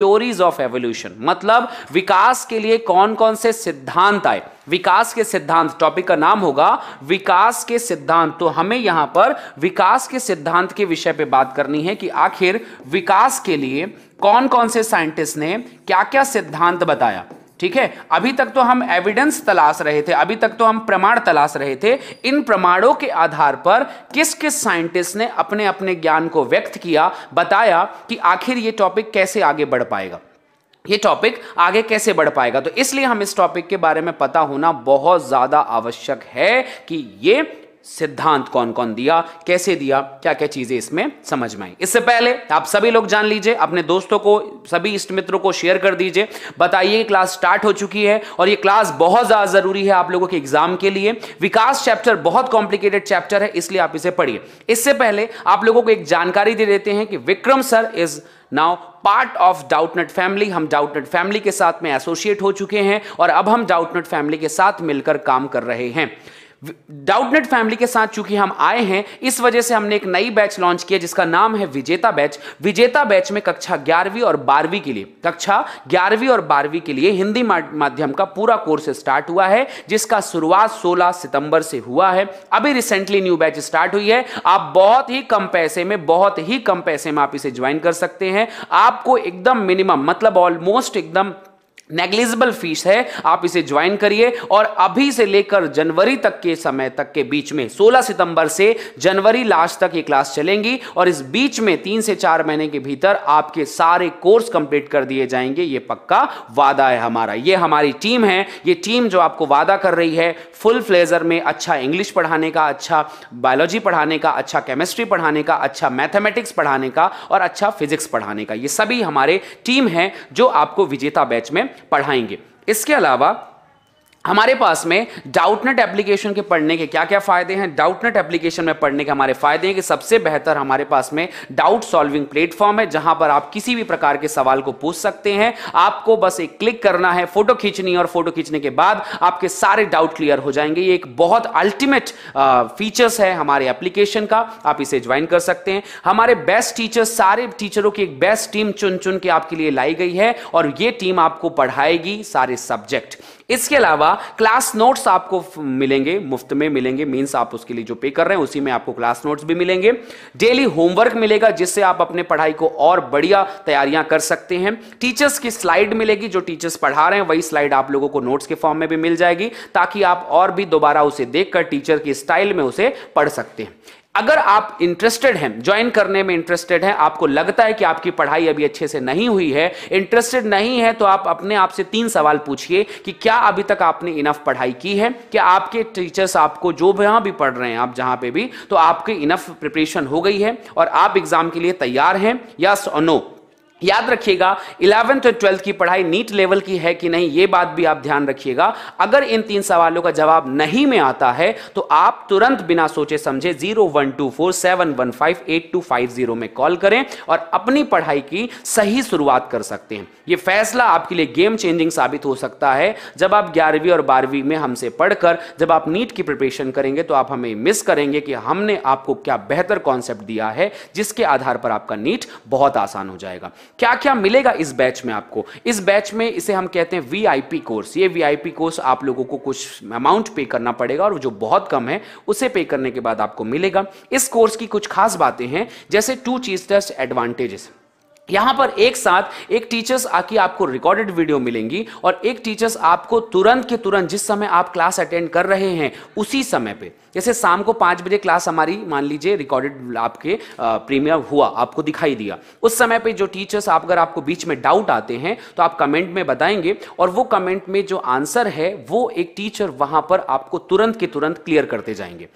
Theories of evolution मतलब विकास के लिए कौन कौन से सिद्धांत आए? विकास के सिद्धांत टॉपिक का नाम होगा, विकास के सिद्धांत। तो हमें यहाँ पर विकास के सिद्धांत के विषय पे बात करनी है कि आखिर विकास के लिए कौन कौन से साइंटिस्ट ने क्या क्या सिद्धांत बताया। ठीक है? अभी तक तो हम एविडेंस तलाश रहे थे, अभी तक तो हम प्रमाण तलाश रहे थे। इन प्रमाणों के आधार पर किस किस साइंटिस्ट ने अपने अपने ज्ञान को व्यक्त किया, बताया कि आखिर ये टॉपिक कैसे आगे बढ़ पाएगा? ये टॉपिक आगे कैसे बढ़ पाएगा? तो इसलिए हम इस टॉपिक के बारे में पता होना बहुत ज़्यादा आवश्यक है कि ये सिद्धांत कौन कौन दिया, कैसे दिया, क्या क्या चीज़ें इसमें समझ में आई। इससे पहले आप सभी लोग जान लीजिए, अपने दोस्तों को, सभी इष्ट मित्रों को शेयर कर दीजिए। बताइए क्लास स्टार्ट हो चुकी है और ये क्लास बहुत ज़्यादा ज़रूरी है आप लोगों के एग्ज़ाम के लिए। विकास चैप्टर बहुत कॉम्प्लिकेटेड चैप्टर है, इसलिए आप इसे पढ़िए। इससे पहले आप लोगों को एक जानकारी दे देते हैं कि Vikram sir is now part of Doubtnut family हम डाउटनेट फैमिली के साथ में एसोसिएट हो चुके हैं और अब हम डाउटनेट फैमिली के साथ मिलकर काम कर रहे हैं। डाउटनेट फैमिली के साथ चूँकि हम आए हैं, इस वजह से हमने एक नई बैच लॉन्च किया जिसका नाम है विजेता बैच विजेता बैच में कक्षा ग्यारहवीं और बारहवीं के लिए, कक्षा ग्यारहवीं और बारहवीं के लिए हिंदी माध्यम का पूरा कोर्स स्टार्ट हुआ है, जिसका शुरुआत 16 सितंबर से हुआ है। अभी रिसेंटली न्यू बैच स्टार्ट हुई है। आप बहुत ही कम पैसे में, बहुत ही कम पैसे में आप इसे ज्वाइन कर सकते हैं। आपको एकदम मिनिमम मतलब ऑलमोस्ट एकदम नेग्लिजिबल फ़ीस है, आप इसे ज्वाइन करिए और अभी से लेकर जनवरी तक के समय तक के बीच में 16 सितंबर से जनवरी लास्ट तक ये क्लास चलेंगी और इस बीच में तीन से चार महीने के भीतर आपके सारे कोर्स कंप्लीट कर दिए जाएँगे, ये पक्का वादा है हमारा। ये हमारी टीम है, ये टीम जो आपको वादा कर रही है फुल फ्लेजर में अच्छा इंग्लिश पढ़ाने का अच्छा बायोलॉजी पढ़ाने का अच्छा केमिस्ट्री पढ़ाने का अच्छा मैथमेटिक्स पढ़ाने का और अच्छा फिजिक्स पढ़ाने का। ये सभी हमारे टीम है जो आपको विजेता बैच में पढ़ाएँगे। इसके अलावा हमारे पास में डाउटनेट एप्लीकेशन के पढ़ने के क्या क्या फ़ायदे हैं? डाउटनेट एप्लीकेशन में पढ़ने के हमारे फ़ायदे हैं कि सबसे बेहतर हमारे पास में डाउट सॉल्विंग प्लेटफॉर्म है, जहाँ पर आप किसी भी प्रकार के सवाल को पूछ सकते हैं। आपको बस एक क्लिक करना है, फ़ोटो खींचनी और फ़ोटो खींचने के बाद आपके सारे डाउट क्लियर हो जाएँगे। ये एक बहुत अल्टीमेट फीचर्स है हमारे एप्लीकेशन का, आप इसे ज्वाइन कर सकते हैं। हमारे बेस्ट टीचर्स, सारे टीचरों की एक बेस्ट टीम चुन चुन के आपके लिए लाई गई है और ये टीम आपको पढ़ाएगी सारे सब्जेक्ट। इसके अलावा क्लास नोट्स आपको मिलेंगे, मुफ़्त में मिलेंगे मींस आप उसके लिए जो पे कर रहे हैं, उसी में आपको क्लास नोट्स भी मिलेंगे। डेली होमवर्क मिलेगा, जिससे आप अपने पढ़ाई को और बढ़िया तैयारियाँ कर सकते हैं। टीचर्स की स्लाइड मिलेगी, जो टीचर्स पढ़ा रहे हैं, वही स्लाइड आप लोगों को नोट्स के फॉर्म में भी मिल जाएगी, ताकि आप और भी दोबारा उसे देखकर टीचर की स्टाइल में उसे पढ़ सकते हैं। अगर आप इंटरेस्टेड हैं ज्वाइन करने में इंटरेस्टेड हैं, आपको लगता है कि आपकी पढ़ाई अभी अच्छे से नहीं हुई है इंटरेस्टेड नहीं है तो आप अपने आप से तीन सवाल पूछिए कि क्या अभी तक आपने इनफ पढ़ाई की है? क्या आपके टीचर्स आपको जो यहाँ भी पढ़ रहे हैं आप जहाँ पे भी तो आपकी इनफ प्रिपरेशन हो गई है और आप एग्ज़ाम के लिए तैयार हैं? या नो याद रखिएगा इलेवेंथ और ट्वेल्थ की पढ़ाई नीट लेवल की है कि नहीं, ये बात भी आप ध्यान रखिएगा। अगर इन तीन सवालों का जवाब नहीं में आता है तो आप तुरंत बिना सोचे समझे zero one two four seven one five eight two five zero में कॉल करें और अपनी पढ़ाई की सही शुरुआत कर सकते हैं। ये फैसला आपके लिए गेम चेंजिंग साबित हो सकता है। जब आप ग्यारहवीं और बारहवीं में हमसे पढ़कर, जब आप नीट की प्रिपरेशन करेंगे तो आप हमें मिस करेंगे कि हमने आपको क्या बेहतर कॉन्सेप्ट दिया है, जिसके आधार पर आपका नीट बहुत आसान हो जाएगा। क्या क्या मिलेगा इस बैच में आपको? इस बैच में इसे हम कहते हैं वीआईपी कोर्स ये वीआईपी कोर्स आप लोगों को कुछ अमाउंट पे करना पड़ेगा और जो बहुत कम है, उसे पे करने के बाद आपको मिलेगा। इस कोर्स की कुछ खास बातें हैं, जैसे टू चीज़ टेस्ट एडवांटेजेस यहाँ पर एक साथ एक टीचर्स आके आपको रिकॉर्डेड वीडियो मिलेंगी और एक टीचर्स आपको तुरंत के तुरंत जिस समय आप क्लास अटेंड कर रहे हैं, उसी समय पे। जैसे शाम को पाँच बजे क्लास हमारी, मान लीजिए रिकॉर्डेड आपके प्रीमियर हुआ, आपको दिखाई दिया। उस समय पे जो टीचर्स आप, अगर आपको बीच में डाउट आते हैं तो आप कमेंट में बताएँगे और वो कमेंट में जो आंसर है, वो एक टीचर वहाँ पर आपको तुरंत के तुरंत क्लियर करते जाएँगे।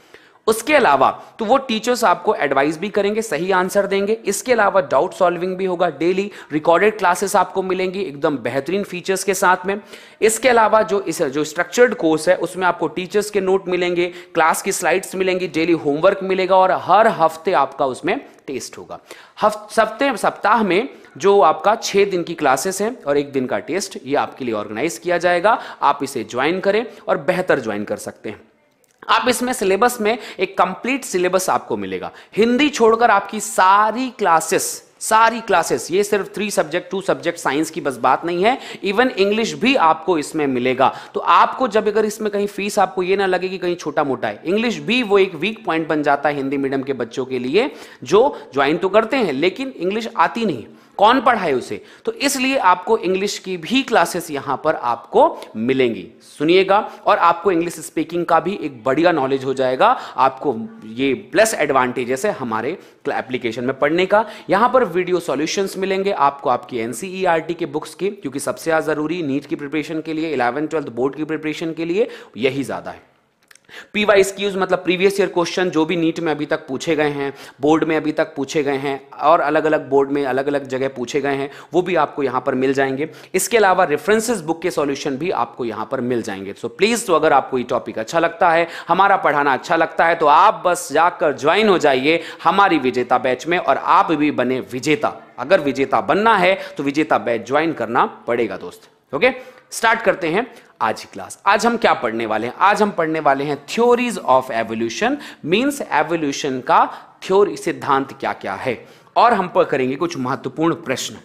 उसके अलावा तो वो टीचर्स आपको एडवाइस भी करेंगे, सही आंसर देंगे। इसके अलावा डाउट सॉल्विंग भी होगा डेली रिकॉर्डेड क्लासेस आपको मिलेंगी, एकदम बेहतरीन फीचर्स के साथ में। इसके अलावा जो इस, जो स्ट्रक्चर्ड कोर्स है, उसमें आपको टीचर्स के नोट मिलेंगे क्लास की स्लाइड्स मिलेंगी डेली होमवर्क मिलेगा और हर हफ़्ते आपका उसमें टेस्ट होगा। हफ़्ते सप्ताह में जो आपका छह दिन की क्लासेस हैं और एक दिन का टेस्ट ये आपके लिए ऑर्गेनाइज किया जाएगा। आप इसे ज्वाइन करें और बेहतर ज्वाइन कर सकते हैं। आप इसमें सिलेबस में एक कंप्लीट सिलेबस आपको मिलेगा। हिंदी छोड़कर आपकी सारी क्लासेस सारी क्लासेस, ये सिर्फ़ three subject two subject science की बस बात नहीं है इवन इंग्लिश भी आपको इसमें मिलेगा। तो आपको जब अगर इसमें कहीं फ़ीस आपको ये ना लगे कि कहीं छोटा मोटा है इंग्लिश भी वो एक वीक पॉइंट बन जाता है हिंदी मीडियम के बच्चों के लिए, जो ज्वाइन तो करते हैं, लेकिन इंग्लिश आती नहीं। कौन पढ़ाए उसे? तो इसलिए आपको इंग्लिश की भी क्लासेस यहाँ पर आपको मिलेंगी। सुनिएगा और आपको इंग्लिश स्पीकिंग का भी एक बढ़िया नॉलेज हो जाएगा। आपको ये प्लस एडवांटेजेस है हमारे एप्लीकेशन में पढ़ने का। यहाँ पर वीडियो सॉल्यूशंस मिलेंगे आपको आपकी एनसीईआरटी के बुक्स की, क्योंकि सबसे ज़्यादा ज़रूरी नीट की प्रिपरेशन के लिए इलेवन ट्वेल्थ बोर्ड की प्रिपरेशन के लिए, यही ज़्यादा है। पी वाई स्क्यूज मतलब प्रीवियस ईयर क्वेश्चन जो भी नीट में अभी तक पूछे गए हैं बोर्ड में अभी तक पूछे गए हैं, और अलग अलग बोर्ड में अलग अलग जगह पूछे गए हैं, वो भी आपको यहाँ पर मिल जाएँगे। इसके अलावा रेफरेंसेस बुक के सॉल्यूशन भी आपको यहाँ पर मिल जाएँगे। सो प्लीज़ तो अगर आपको ये टॉपिक अच्छा लगता है, हमारा पढ़ाना अच्छा लगता है तो आप बस जाकर ज्वाइन हो जाइए हमारी विजेता बैच में, और आप भी बने विजेता। अगर विजेता बनना है तो विजेता बैच ज्वाइन करना पड़ेगा दोस्त। ओके स्टार्ट करते हैं। आज की क्लास आज हम क्या पढ़ने वाले हैं? आज हम पढ़ने वाले हैं theories of evolution means evolution का थ्योरी सिद्धांत क्या क्या है? और हम पर करेंगे कुछ महत्वपूर्ण प्रश्न।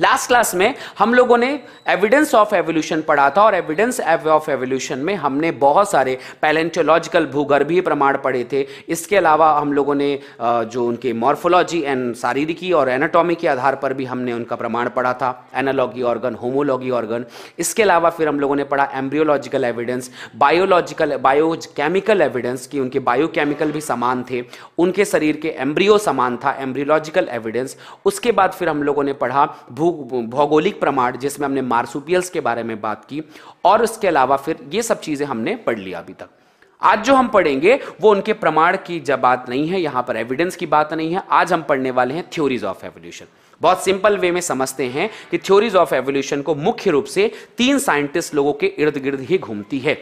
लास्ट क्लास में हम लोगों ने एविडेंस ऑफ़ एवोल्यूशन पढ़ा था और एविडेंस ऑफ़ एवोल्यूशन में हमने बहुत सारे पैलेंटोलॉजिकल भूगर्भीय प्रमाण पढ़े थे। इसके अलावा हम लोगों ने जो उनके मॉर्फोलॉजी एंड शारीरिकी और एनाटॉमी के आधार पर भी हमने उनका प्रमाण पढ़ा था। एनालॉगी ऑर्गन होमोलॉगी ऑर्गन इसके अलावा फिर हम लोगों ने पढ़ा embryological evidence biological biochemical evidence कि उनके बायोकेमिकल भी समान थे। उनके शरीर के एम्ब्रियो समान था एम्ब्रियोलॉजिकल एविडेंस उसके बाद फिर हम लोगों ने पढ़ा भू भौगोलिक प्रमाण जिसमें हमने मार्सुपियल्स के बारे में बात की, और इसके अलावा फिर ये सब चीज़ें हमने पढ़ लिया अभी तक। आज जो हम पढ़ेंगे, वो उनके प्रमाण की जब बात नहीं है, यहाँ पर एविडेंस की बात नहीं है, आज हम पढ़ने वाले हैं थ्योरीज ऑफ़ एवोल्यूशन बहुत सिंपल वे में समझते हैं कि थ्योरीज ऑफ़ एवोल्यूशन को मुख्य रूप से तीन साइंटिस्ट लोगों के इर्द गिर्द ही घूमती है।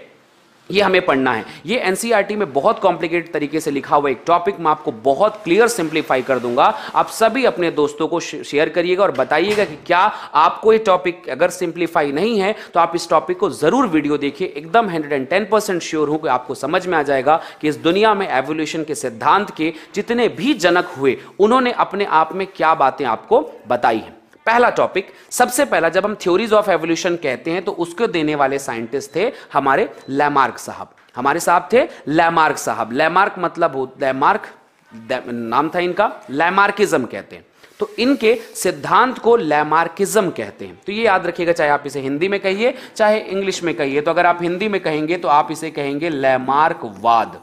ये हमें पढ़ना है। ये एनसीईआरटी में बहुत कॉम्प्लिकेटेड तरीके से लिखा हुआ एक टॉपिक मैं आपको बहुत क्लियर सिंप्लीफाई कर दूँगा। आप सभी अपने दोस्तों को शेयर करिएगा और बताइएगा कि क्या आपको ये टॉपिक अगर सिंप्लीफाई नहीं है तो आप इस टॉपिक को ज़रूर वीडियो देखिए। एकदम hundred and ten percent sure हूँ कि आपको समझ में आ जाएगा कि इस दुनिया में एवोल्यूशन के सिद्धांत के जितने भी जनक हुए, उन्होंने अपने आप में क्या बातें आपको बताई हैं। पहला टॉपिक सबसे पहला, जब हम थ्योरीज ऑफ़ एवोल्यूशन कहते हैं तो उसको देने वाले साइंटिस्ट थे हमारे लैमार्क साहब। हमारे साहब थे लैमार्क साहब। लैमार्क मतलब लैमार्क नाम था इनका लैमार्किज्म कहते हैं। तो इनके सिद्धांत को लैमार्किज्म कहते हैं। तो ये याद रखिएगा, चाहे आप इसे हिंदी में कहिए, चाहे इंग्लिश में कहिए तो अगर आप हिंदी में कहेंगे तो आप इसे कहेंगे लैमार्कवाद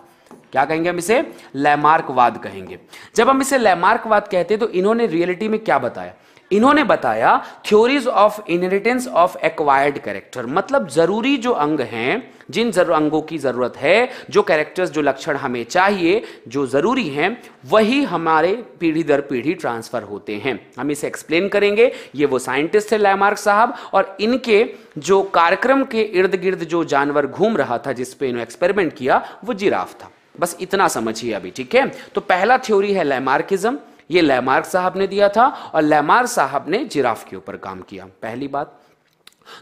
क्या कहेंगे हम इसे? लैमार्कवाद कहेंगे। जब हम इसे लैमार्कवाद कहते हैं तो इन्होंने रियलिटी में क्या बताया? इन्होंने बताया theories of inheritance of acquired character मतलब ज़रूरी जो अंग हैं, जिन ज़रूर अंगों की ज़रूरत है, जो कैरेक्टर्स जो लक्षण हमें चाहिए, जो ज़रूरी हैं, वही हमारे पीढ़ी दर पीढ़ी ट्रांसफ़र होते हैं। हम इसे एक्सप्लेन करेंगे। ये वो साइंटिस्ट थे लैमार्क साहब, और इनके जो कार्यक्रम के इर्द गिर्द जो जानवर घूम रहा था जिसपे इन्होंने एक्सपेरिमेंट किया, वो जिराफ था। बस इतना समझिए अभी, ठीक है? तो पहला थ्योरी है लैमार्किज्म ये लैमार्क साहब ने दिया था और लैमार्क साहब ने जिराफ के ऊपर काम किया। पहली बात।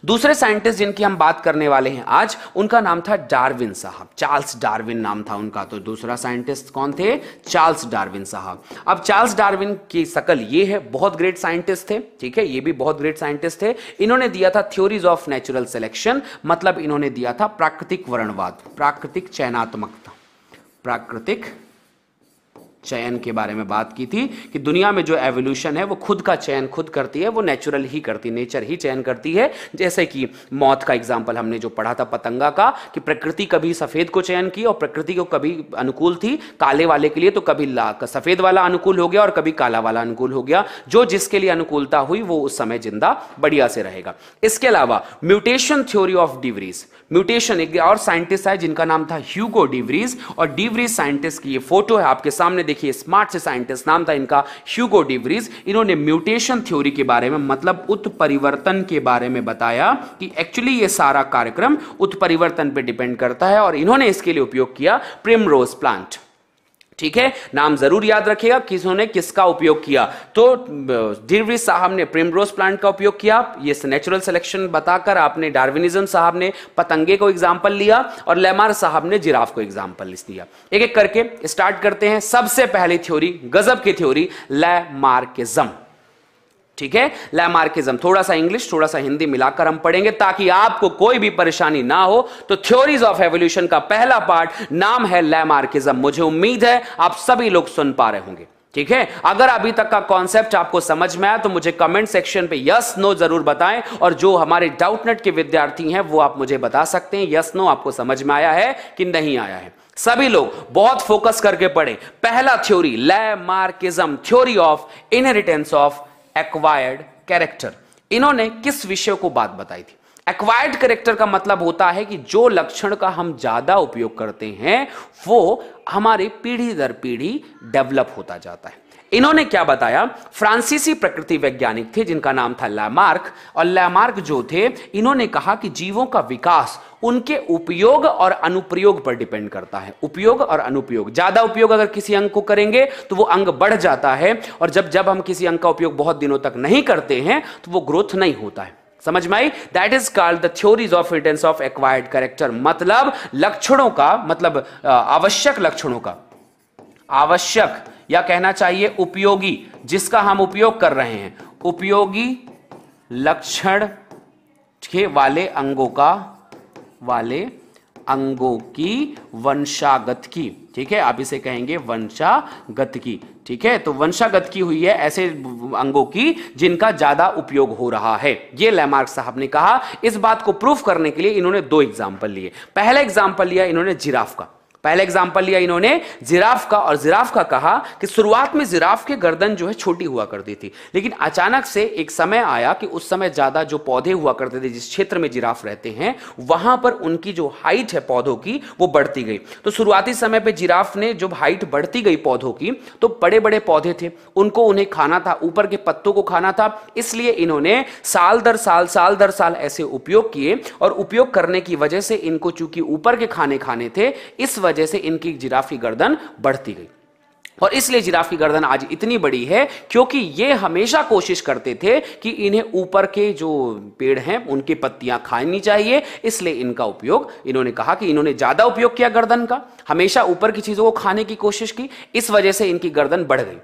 दूसरे साइंटिस्ट जिनकी हम बात करने वाले हैं आज, उनका नाम था डार्विन साहब। चार्ल्स डार्विन नाम था उनका। तो दूसरा साइंटिस्ट कौन थे? चार्ल्स डार्विन साहब। अब चार्ल्स डार्विन की शकल ये है, बहुत ग्रेट साइंटिस्ट थे, ठीक है? ये भी बहुत ग्रेट साइंटिस्ट थे। इन्होंने दिया था थ्योरीज ऑफ़ नेचुरल सिलेक्शन मतलब इन्होंने दिया था प्राकृतिक वर्णवाद, प्राकृतिक चयनात्मकता, प्राकृतिक चयन के बारे में बात की थी कि दुनिया में जो एवोल्यूशन है, वो खुद का चयन खुद करती है, वो नेचुरल ही करती नेचर ही चयन करती है। जैसे कि मौत का एग्ज़ाम्पल हमने जो पढ़ा था पतंगा का, कि प्रकृति कभी सफ़ेद को चयन की और प्रकृति को कभी अनुकूल थी, काले वाले के लिए तो कभी सफ़ेद वाला अनुकूल हो गया और कभी काला वाला अनुकूल हो गया। जो जिसके लिए अनुकूलता हुई, वो उस समय ज़िंदा बढ़िया से रहेगा। इसके अलावा mutation theory of De Vries mutation, एक और साइंटिस्ट है जिनका नाम था ह्यूगो डिवरीज, और डिवरीज साइंटिस्ट की ये फ़ोटो है आपके सामने। देखिए, स्मार्ट से साइंटिस्ट नाम था इनका ह्यूगो डिवरीज। इन्होंने म्यूटेशन थ्योरी के बारे में मतलब उत्परिवर्तन के बारे में बताया कि एक्चुअली ये सारा कार्यक्रम उत्परिवर्तन पर डिपेंड करता है, और इन्होंने इसके लिए उपयोग किया प्रेमरोज प्लांट ठीक है? नाम ज़रूर याद रखिएगा किसने किसका उपयोग किया। तो डिरवी साहब ने प्रेमरोज प्लांट का उपयोग किया। ये नेचुरल सिलेक्शन बताकर आपने डार्विनिज्म साहब ने पतंगे को एग्ज़ाम्पल लिया और लेमार साहब ने जिराफ को एग्ज़ाम्पल दिया। एक एक करके स्टार्ट करते हैं। सबसे पहली थ्योरी गजब की थ्योरी लैमार्किज्म ठीक है? लैमार्किज्म थोड़ा सा इंग्लिश थोड़ा सा हिंदी मिलाकर हम पढ़ेंगे ताकि आपको कोई भी परेशानी ना हो। तो थ्योरीज ऑफ़ एवोल्यूशन का पहला पार्ट नाम है लैमार्किज्म मुझे उम्मीद है आप सभी लोग सुन पा रहे होंगे। ठीक है? अगर अभी तक का कॉन्सेप्ट आपको समझ में आया तो मुझे कमेंट सेक्शन पे यस नो ज़रूर बताएँ। और जो हमारे डाउटनेट के विद्यार्थी हैं, वो आप मुझे बता सकते हैं। यस नो आपको समझ में आया है कि नहीं आया है। सभी लोग बहुत फोकस करके पढ़े। पहला theory Lamarckism theory of inheritance of acquired character इन्होंने किस विषय को बात बताई थी? एक्वायर्ड कैरेक्टर का मतलब होता है कि जो लक्षण का हम ज़्यादा उपयोग करते हैं, वो हमारी पीढ़ी दर पीढ़ी डेवलप होता जाता है। इन्होंने क्या बताया? फ्रांसीसी प्रकृति वैज्ञानिक थे, जिनका नाम था लैमार्क और लैमार्क जो थे, इन्होंने कहा कि जीवों का विकास उनके उपयोग और अनुप्रयोग पर डिपेंड करता है। उपयोग और अनुप्रयोग। ज़्यादा उपयोग अगर किसी अंग को करेंगे तो वो अंग बढ़ जाता है और जब जब हम किसी अंग का उपयोग बहुत दिनों तक नहीं करते हैं तो वो ग्रोथ नहीं होता है। समझ में आई? That is called the theories of intense of acquired character मतलब लक्षणों का मतलब आवश्यक लक्षणों का। आवश्यक या कहना चाहिए उपयोगी, जिसका हम उपयोग कर रहे हैं। उपयोगी लक्षण के वाले अंगों का वाले अंगों की वंशागत की। ठीक है? आप इसे कहेंगे वंशागत की। ठीक है? तो वंशागत की हुई है ऐसे अंगों की जिनका ज़्यादा उपयोग हो रहा है। ये लैमार्क साहब ने कहा, इस बात को प्रूफ करने के लिए इन्होंने दो एग्ज़ाम्पल लिए। पहला एग्ज़ाम्पल लिया इन्होंने जिराफ का। पहला एग्ज़ाम्पल लिया इन्होंने, जिराफ का, और जिराफ का कहा कि शुरुआत में जिराफ की गर्दन जो है छोटी हुआ करती थी। लेकिन अचानक से एक समय आया कि उस समय ज़्यादा जो पौधे हुआ करते थे, जिस क्षेत्र में जिराफ रहते हैं, वहाँ पर उनकी जो हाइट है पौधों की, वो बढ़ती गई। तो शुरुआती समय पर जिराफ ने जब हाइट बढ़ती गई पौधों की तो बड़े बड़े पौधे थे। उनको उन्हें खाना था, ऊपर के पत्तों को खाना था। इसलिए इन्होंने साल दर साल साल दर साल ऐसे उपयोग किए, और उपयोग करने की वजह से इनको चूँकि ऊपर के खाने खाने थे, इस वजह वजह से इनकी जिराफ की गर्दन बढ़ती गई। और इसलिए जिराफ की गर्दन आज इतनी बड़ी है क्योंकि ये हमेशा कोशिश करते थे कि इन्हें ऊपर के जो पेड़ हैं, उनकी पत्तियाँ खानी चाहिए। इसलिए इनका उपयोग, इन्होंने कहा कि इन्होंने ज़्यादा उपयोग किया गर्दन का। हमेशा ऊपर की चीज़ों को खाने की कोशिश की। इस वजह से इनकी गर्दन बढ़ गई।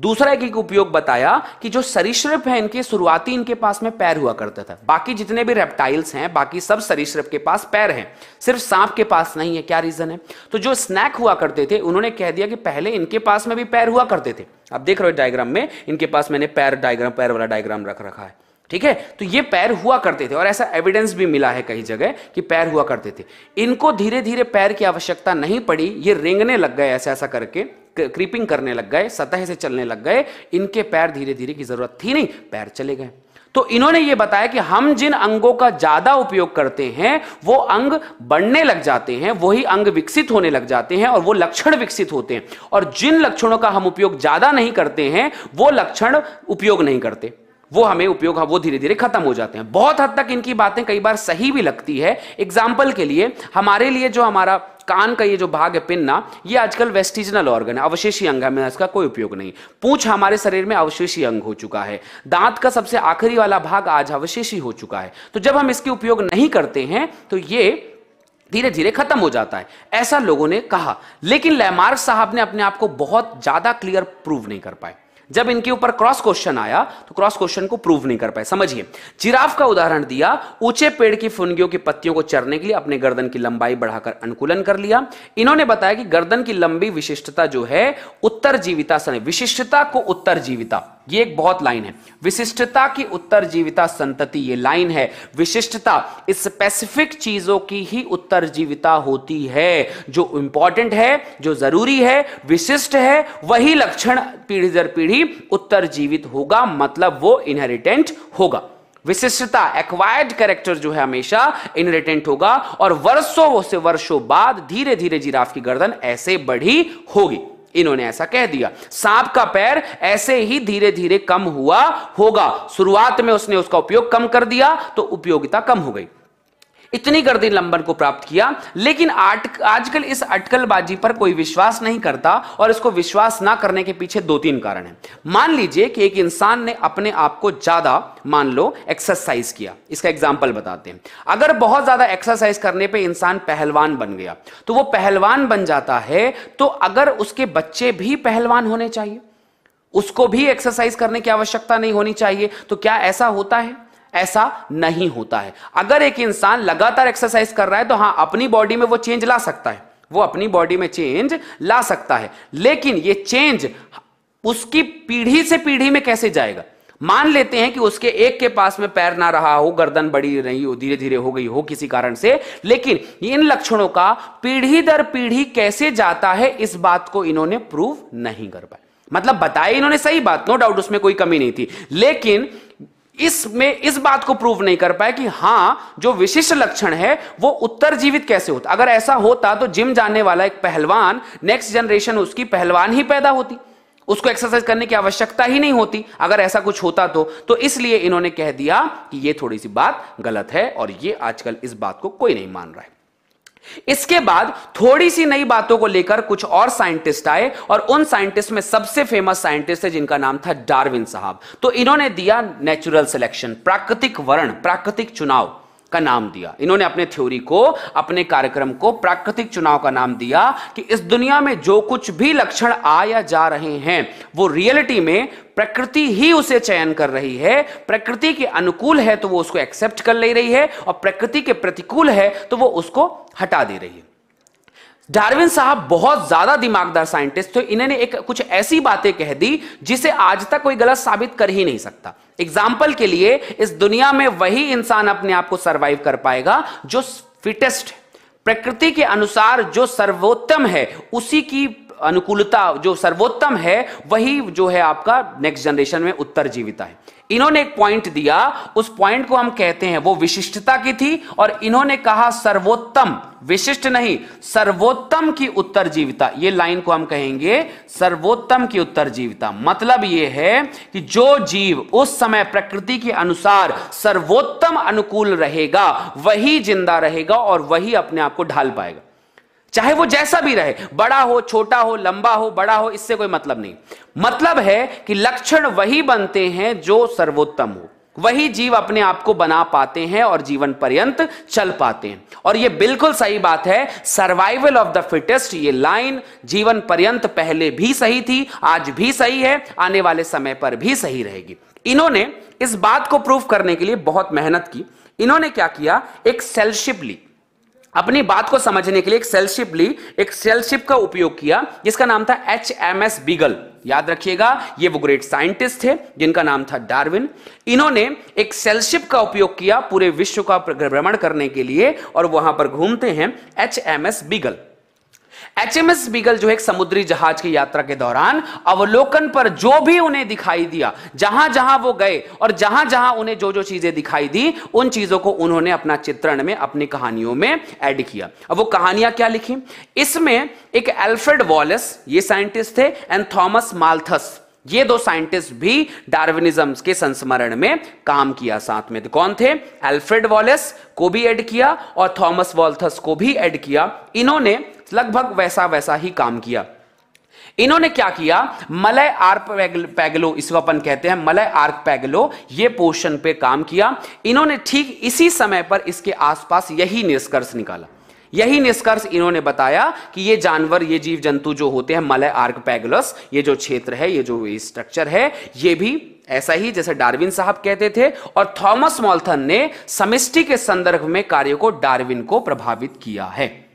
दूसरा एक एक उपयोग बताया कि जो सरीसृप है, इनके शुरुआती इनके पास में पैर हुआ करता था। बाकी जितने भी रेप्टाइल्स हैं, बाकी सब सरीसृप के पास पैर हैं। सिर्फ़ सांप के पास नहीं है, क्या रीजन है? तो जो स्नैक हुआ करते थे, उन्होंने कह दिया कि पहले इनके पास में भी पैर हुआ करते थे। आप देख रहे हो डायग्राम में, इनके पास मैंने पैर डायग्राम पैर वाला डायग्राम रख रखा है। ठीक है? तो ये पैर हुआ करते थे और ऐसा एविडेंस भी मिला है कई जगह कि पैर हुआ करते थे। इनको धीरे धीरे पैर की आवश्यकता नहीं पड़ी, ये रेंगने लग गए ऐसा ऐसा करके क्रीपिंग करने लग गए, सतह से चलने लग गए, इनके पैर धीरे धीरे की ज़रूरत थी नहीं, पैर चले गए। तो इन्होंने ये बताया कि हम जिन अंगों का ज़्यादा उपयोग करते हैं, वो अंग बढ़ने लग जाते हैं, वही अंग विकसित होने लग जाते हैं और वो लक्षण विकसित होते हैं। और जिन लक्षणों का हम उपयोग ज़्यादा नहीं करते हैं, वो लक्षण उपयोग नहीं करते। वो हमें उपयोग वो धीरे धीरे खत्म हो जाते हैं। बहुत हद तक इनकी बातें कई बार सही भी लगती है। एग्ज़ाम्पल के लिए, हमारे लिए जो हमारा कान का ये जो भाग है, पिन्ना, ये आजकल वेस्टिजनल ऑर्गन है, अवशेषी अंग है इसका कोई उपयोग नहीं। पूछ हमारे शरीर में अवशेषी अंग हो चुका है। दांत का सबसे आखिरी वाला भाग आज अवशेषी हो चुका है। तो जब हम इसके उपयोग नहीं करते हैं तो ये धीरे धीरे खत्म हो जाता है। ऐसा लोगों ने कहा। लेकिन लैमार्क साहब ने अपने आप को बहुत ज़्यादा क्लियर प्रूव नहीं कर पाए। जब इनके ऊपर क्रॉस क्वेश्चन आया तो क्रॉस क्वेश्चन को प्रूव नहीं कर पाए। समझिए, जिराफ का उदाहरण दिया, ऊँचे पेड़ की फुनगियों की पत्तियों को चरने के लिए अपने गर्दन की लंबाई बढ़ाकर अनुकूलन कर लिया। इन्होंने बताया कि गर्दन की लंबी विशिष्टता जो है उत्तर जीविता विशिष्टता को उत्तर जीविता ये एक बहुत लाइन है। विशिष्टता की उत्तर जीविता संतति ये लाइन है। विशिष्टता स्पेसिफिक चीज़ों की ही उत्तर जीविता होती है। जो इंपॉर्टेंट है, जो ज़रूरी है, विशिष्ट है, वही लक्षण पीढ़ी दर पीढ़ी उत्तर जीवित होगा मतलब वो इनहेरिटेंट होगा। विशिष्टता एक्वायर्ड कैरेक्टर जो है हमेशा इनहेरिटेंट होगा और वर्षों से वर्षों बाद धीरे धीरे जिराफ की गर्दन ऐसे बढ़ी होगी। इन्होंने ऐसा कह दिया। सांप का पैर ऐसे ही धीरे धीरे कम हुआ होगा। शुरुआत में उसने उसका उपयोग कम कर दिया तो उपयोगिता कम हो गई। इतनी गर्दी लंबन को प्राप्त किया, लेकिन आजकल इस अटकलबाजी पर कोई विश्वास नहीं करता और इसको विश्वास ना करने के पीछे दो तीन कारण हैं। मान लीजिए कि एक इंसान ने अपने आप को ज़्यादा, मान लो एक्सरसाइज किया। इसका एग्ज़ाम्पल बताते हैं। अगर बहुत ज़्यादा एक्सरसाइज करने पर इंसान पहलवान बन गया तो वो पहलवान बन जाता है तो अगर उसके बच्चे भी पहलवान होने चाहिए, उसको भी एक्सरसाइज करने की आवश्यकता नहीं होनी चाहिए तो क्या ऐसा होता है? ऐसा नहीं होता है। अगर एक इंसान लगातार एक्सरसाइज कर रहा है तो हाँ, अपनी बॉडी में वो चेंज ला सकता है। वो अपनी बॉडी में चेंज ला सकता है। लेकिन ये चेंज उसकी पीढ़ी से पीढ़ी में कैसे जाएगा? मान लेते हैं कि उसके एक के पास में पैर ना रहा हो, गर्दन बड़ी रही हो धीरे धीरे हो गई हो किसी कारण से, लेकिन इन लक्षणों का पीढ़ी दर पीढ़ी कैसे जाता है, इस बात को इन्होंने प्रूव नहीं कर पाए। मतलब बताया इन्होंने सही बात नो डाउट उसमें कोई कमी नहीं थी। लेकिन इसमें, इस बात को प्रूव नहीं कर पाए कि हाँ, जो विशिष्ट लक्षण है, वो उत्तर जीवित कैसे होता। अगर ऐसा होता तो जिम जाने वाला एक पहलवान नेक्स्ट जनरेशन उसकी पहलवान ही पैदा होती। उसको एक्सरसाइज करने की आवश्यकता ही नहीं होती। अगर ऐसा कुछ होता तो तो इसलिए इन्होंने कह दिया कि ये थोड़ी सी बात गलत है और ये आजकल इस बात को कोई नहीं मान रहा है। इसके बाद थोड़ी सी नई बातों को लेकर कुछ और साइंटिस्ट आए और उन साइंटिस्ट में सबसे फ़ेमस साइंटिस्ट है जिनका नाम था डार्विन साहब। तो इन्होंने दिया नेचुरल सिलेक्शन प्राकृतिक वर्ण, प्राकृतिक चुनाव। का नाम दिया। इन्होंने अपने थ्योरी को, अपने कार्यक्रम को, प्राकृतिक चुनाव का नाम दिया कि इस दुनिया में जो कुछ भी लक्षण आ या जा रहे हैं, वो रियलिटी में प्रकृति ही उसे चयन कर रही है। प्रकृति के अनुकूल है तो वो उसको एक्सेप्ट कर ले रही है और प्रकृति के प्रतिकूल है तो वो उसको हटा दे रही है। डार्विन साहब बहुत ज़्यादा दिमागदार साइंटिस्ट थे। इन्होंने एक कुछ ऐसी बातें कह दी जिसे आज तक कोई गलत साबित कर ही नहीं सकता। एग्ज़ाम्पल के लिए इस दुनिया में वही इंसान अपने आप को सर्वाइव कर पाएगा जो फिटेस्ट प्रकृति के अनुसार जो सर्वोत्तम है, उसी की अनुकूलता जो सर्वोत्तम है, वही जो है आपका नेक्स्ट जनरेशन में उत्तर जीविता है। इन्होंने एक पॉइंट दिया, उस पॉइंट को हम कहते हैं, वो विशिष्टता की थी, और इन्होंने कहा सर्वोत्तम, विशिष्ट नहीं, सर्वोत्तम की उत्तर जीविता। ये लाइन को हम कहेंगे, सर्वोत्तम की उत्तर जीविता। मतलब ये है कि जो जीव उस समय प्रकृति के अनुसार सर्वोत्तम अनुकूल रहेगा, वही ज़िंदा रहेगा और वही अपने आप को ढाल पाएगा। चाहे वो जैसा भी रहे, बड़ा हो, छोटा हो, लंबा हो, बड़ा हो, इससे कोई मतलब नहीं। मतलब है कि लक्षण वही बनते हैं जो सर्वोत्तम हो। वही जीव अपने आप को बना पाते हैं और जीवन पर्यंत चल पाते हैं। और यह बिल्कुल सही बात है सर्वाइवल ऑफ़ द फिटेस्ट ये लाइन जीवन पर्यंत पहले भी सही थी, आज भी सही है, आने वाले समय पर भी सही रहेगी। इन्होंने इस बात को प्रूव करने के लिए बहुत मेहनत की। इन्होंने क्या किया? एक सेलशिप ली। अपनी बात को समझने के लिए एक सेलशिप ली, एक सेलशिप का उपयोग किया, जिसका नाम था एच एम एस बीगल याद रखिएगा, ये वो ग्रेट साइंटिस्ट थे, जिनका नाम था डार्विन इन्होंने एक सेलशिप का उपयोग किया पूरे विश्व का भ्रमण करने के लिए, और वहाँ पर घूमते हैं H M S Beagle HMS Beagle जो है समुद्री जहाज़ की यात्रा के दौरान अवलोकन पर जो भी उन्हें दिखाई दिया, जहाँ जहाँ वो गए और जहाँ जहाँ उन्हें जो जो चीज़ें दिखाई दी, उन चीज़ों को उन्होंने अपना चित्रण में, अपनी कहानियों में ऐड किया। अब वो कहानियाँ क्या लिखी? इसमें एक एल्फ्रेड वॉलेस, ये साइंटिस्ट थे, एंड थॉमस माल्थस। ये दो साइंटिस्ट भी डार्विनिज्म के संस्मरण में काम किया साथ में। तो कौन थे? अल्फ्रेड वॉलेस को भी ऐड किया और थॉमस वॉल्थस को भी ऐड किया। इन्होंने लगभग वैसा वैसा ही काम किया। इन्होंने क्या किया? मलय आर्क पैगलो, इसको अपन कहते हैं मलय आर्क पैगलो, ये पोर्शन पे काम किया। इन्होंने ठीक इसी समय पर इसके आसपास यही निष्कर्ष निकाला। यही निष्कर्ष इन्होंने बताया कि ये जानवर, ये जीव जंतु जो होते हैं, मलय आर्क पैगलस ये जो क्षेत्र है, ये जो स्ट्रक्चर है, ये भी ऐसा ही जैसे डार्विन साहब कहते थे और थॉमस मॉल्थन ने समिष्टि के संदर्भ में कार्य को डार्विन को प्रभावित किया है।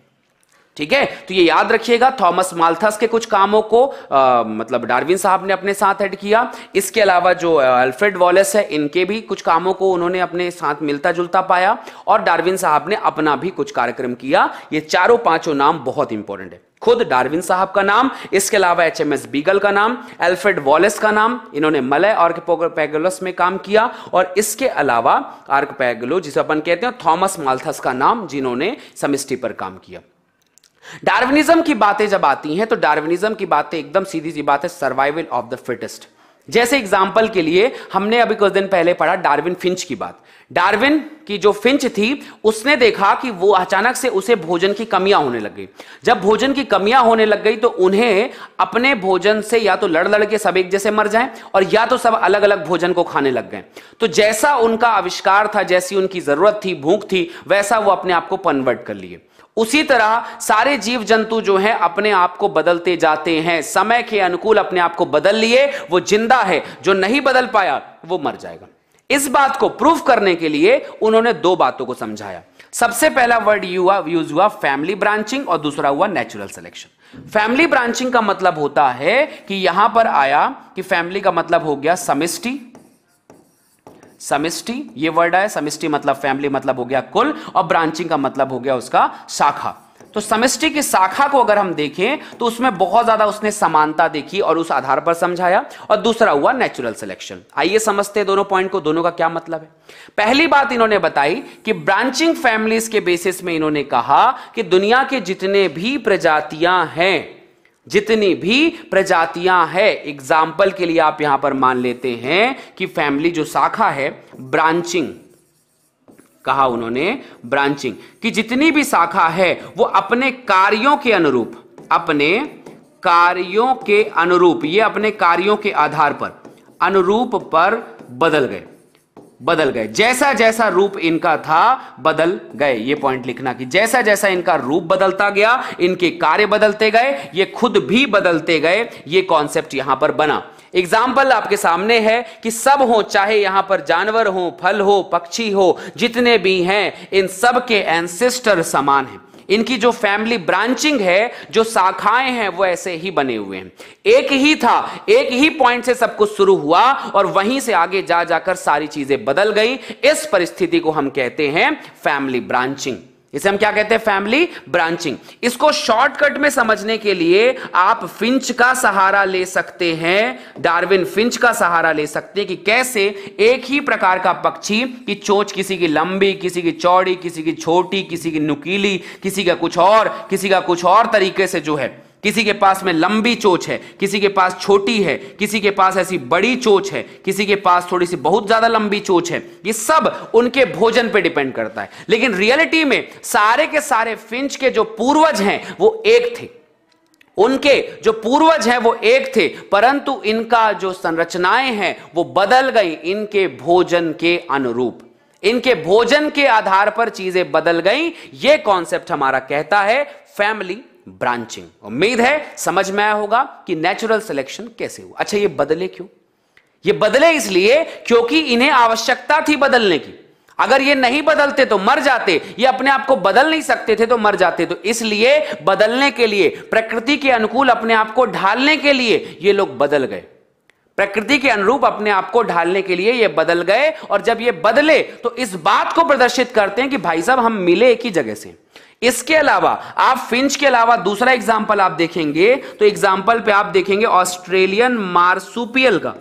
ठीक है? तो ये याद रखिएगा थॉमस माल्थस के कुछ कामों को आ, मतलब डार्विन साहब ने अपने साथ ऐड किया। इसके अलावा जो अल्फ्रेड वॉलेस है इनके भी कुछ कामों को उन्होंने अपने साथ मिलता जुलता पाया और डार्विन साहब ने अपना भी कुछ कार्यक्रम किया। ये चारों पाँचों नाम बहुत इंपॉर्टेंट है। खुद डार्विन साहब का नाम इसके अलावा एच एम एस बीगल का नाम एल्फ्रेड वॉलेस का नाम इन्होंने मलय आर्कपैगुलस में काम किया और इसके अलावा आर्कपैगुलो जिसे अपन कहते हैं थॉमस माल्थस का नाम जिन्होंने समिस्टी पर काम किया। डार्विनिज्म की बातें जब आती हैं तो डार्विनिज्म की बातें एकदम सीधी सी बात है सर्वाइवल ऑफ़ द फिटेस्ट जैसे एग्ज़ाम्पल के लिए हमने अभी कुछ दिन पहले पढ़ा डार्विन फिंच की बात। डार्विन की जो फिंच थी, उसने देखा कि वो अचानक से उसे भोजन की कमियाँ होने लग गई। जब भोजन की कमियाँ होने लग गई तो उन्हें अपने भोजन से या तो लड़ लड़ के सब एक जैसे मर जाएँ, और या तो सब अलग अलग भोजन को खाने लग गए। तो जैसा उनका आविष्कार था, जैसी उनकी ज़रूरत थी, भूख थी, वैसा वो अपने आप को कन्वर्ट कर लिए। उसी तरह सारे जीव जंतु जो हैं अपने आप को बदलते जाते हैं। समय के अनुकूल अपने आप को बदल लिए, वो ज़िंदा है। जो नहीं बदल पाया, वो मर जाएगा। इस बात को प्रूफ करने के लिए उन्होंने दो बातों को समझाया। सबसे पहला वर्ड यूज़ हुआ फैमिली ब्रांचिंग और दूसरा हुआ नेचुरल सिलेक्शन फैमिली ब्रांचिंग का मतलब होता है कि यहाँ पर आया कि फैमिली का मतलब हो गया समिष्टि समिष्टि, ये वर्ड है, समिष्टि मतलब फैमिली मतलब हो गया कुल, और ब्रांचिंग का मतलब हो गया उसका शाखा। तो समिष्टि की शाखा को अगर हम देखें तो उसमें बहुत ज़्यादा उसने समानता देखी और उस आधार पर समझाया, और दूसरा हुआ नेचुरल सिलेक्शन आइए समझते हैं दोनों पॉइंट को, दोनों का क्या मतलब है? पहली बात इन्होंने बताई कि ब्रांचिंग फैमिलीज़ के बेसिस में इन्होंने कहा कि दुनिया के जितने भी प्रजातियाँ हैं जितनी भी प्रजातियाँ हैं एग्ज़ाम्पल के लिए आप यहाँ पर मान लेते हैं कि फैमिली जो शाखा है ब्रांचिंग कहा उन्होंने ब्रांचिंग कि जितनी भी शाखा है, वो अपने कार्यों के अनुरूप, अपने कार्यों के अनुरूप, ये अपने कार्यों के आधार पर, अनुरूप पर बदल गए। बदल गए। जैसा जैसा रूप इनका था, बदल गए। ये पॉइंट लिखना कि जैसा जैसा इनका रूप बदलता गया, इनके कार्य बदलते गए, ये खुद भी बदलते गए, ये कॉन्सेप्ट यहाँ पर बना। एग्ज़ाम्पल आपके सामने है कि सब हो, चाहे यहाँ पर जानवर हो, फल हो, पक्षी हो, जितने भी हैं, इन सब के एंसेस्टर समान हैं। इनकी जो फैमिली ब्रांचिंग है, जो शाखाएँ हैं, वो ऐसे ही बने हुए हैं। एक ही था, एक ही पॉइंट से सब कुछ शुरू हुआ और वहीं से आगे जा जाकर सारी चीज़ें बदल गई। इस परिस्थिति को हम कहते हैं फैमिली ब्रांचिंग इसे हम क्या कहते हैं? फैमिली ब्रांचिंग इसको शॉर्टकट में समझने के लिए आप फिंच का सहारा ले सकते हैं। डार्विन फिंच का सहारा ले सकते हैं कि कैसे एक ही प्रकार का पक्षी की चोच किसी की लंबी, किसी की चौड़ी, किसी की छोटी, किसी की नुकीली, किसी का कुछ और, किसी का कुछ और तरीके से जो है किसी के पास में लंबी चोच है, किसी के पास छोटी है, किसी के पास ऐसी बड़ी चोच है, किसी के पास थोड़ी सी बहुत ज़्यादा लंबी चोच है, ये सब उनके भोजन पे डिपेंड करता है। लेकिन रियलिटी में सारे के सारे फिंच के जो पूर्वज हैं, वो एक थे। उनके जो पूर्वज हैं, वो एक थे, परंतु इनका जो संरचनाएँ हैं, वो बदल गई इनके भोजन के अनुरूप। इनके भोजन के आधार पर चीज़ें बदल गई। ये कॉन्सेप्ट हमारा कहता है, फैमिली ब्रांचिंग उम्मीद है, समझ में आया होगा कि नेचुरल सिलेक्शन कैसे हुआ। अच्छा ये बदले क्यों? ये बदले इसलिए क्योंकि इन्हें आवश्यकता थी बदलने की। अगर ये नहीं बदलते तो मर जाते, ये अपने आप को बदल नहीं सकते थे तो मर जाते। तो इसलिए बदलने के लिए, प्रकृति के अनुकूल अपने आप को ढालने के लिए ये लोग बदल गए। प्रकृति के अनुरूप अपने आप को ढालने के लिए ये बदल गए और जब ये बदले तो इस बात को प्रदर्शित करते हैं कि भाई साहब, हम मिले एक ही जगह से। इसके अलावा, आप फिंच के अलावा दूसरा एग्ज़ाम्पल आप देखेंगे तो एग्ज़ाम्पल पे आप देखेंगे ऑस्ट्रेलियन मार्सुपियल का।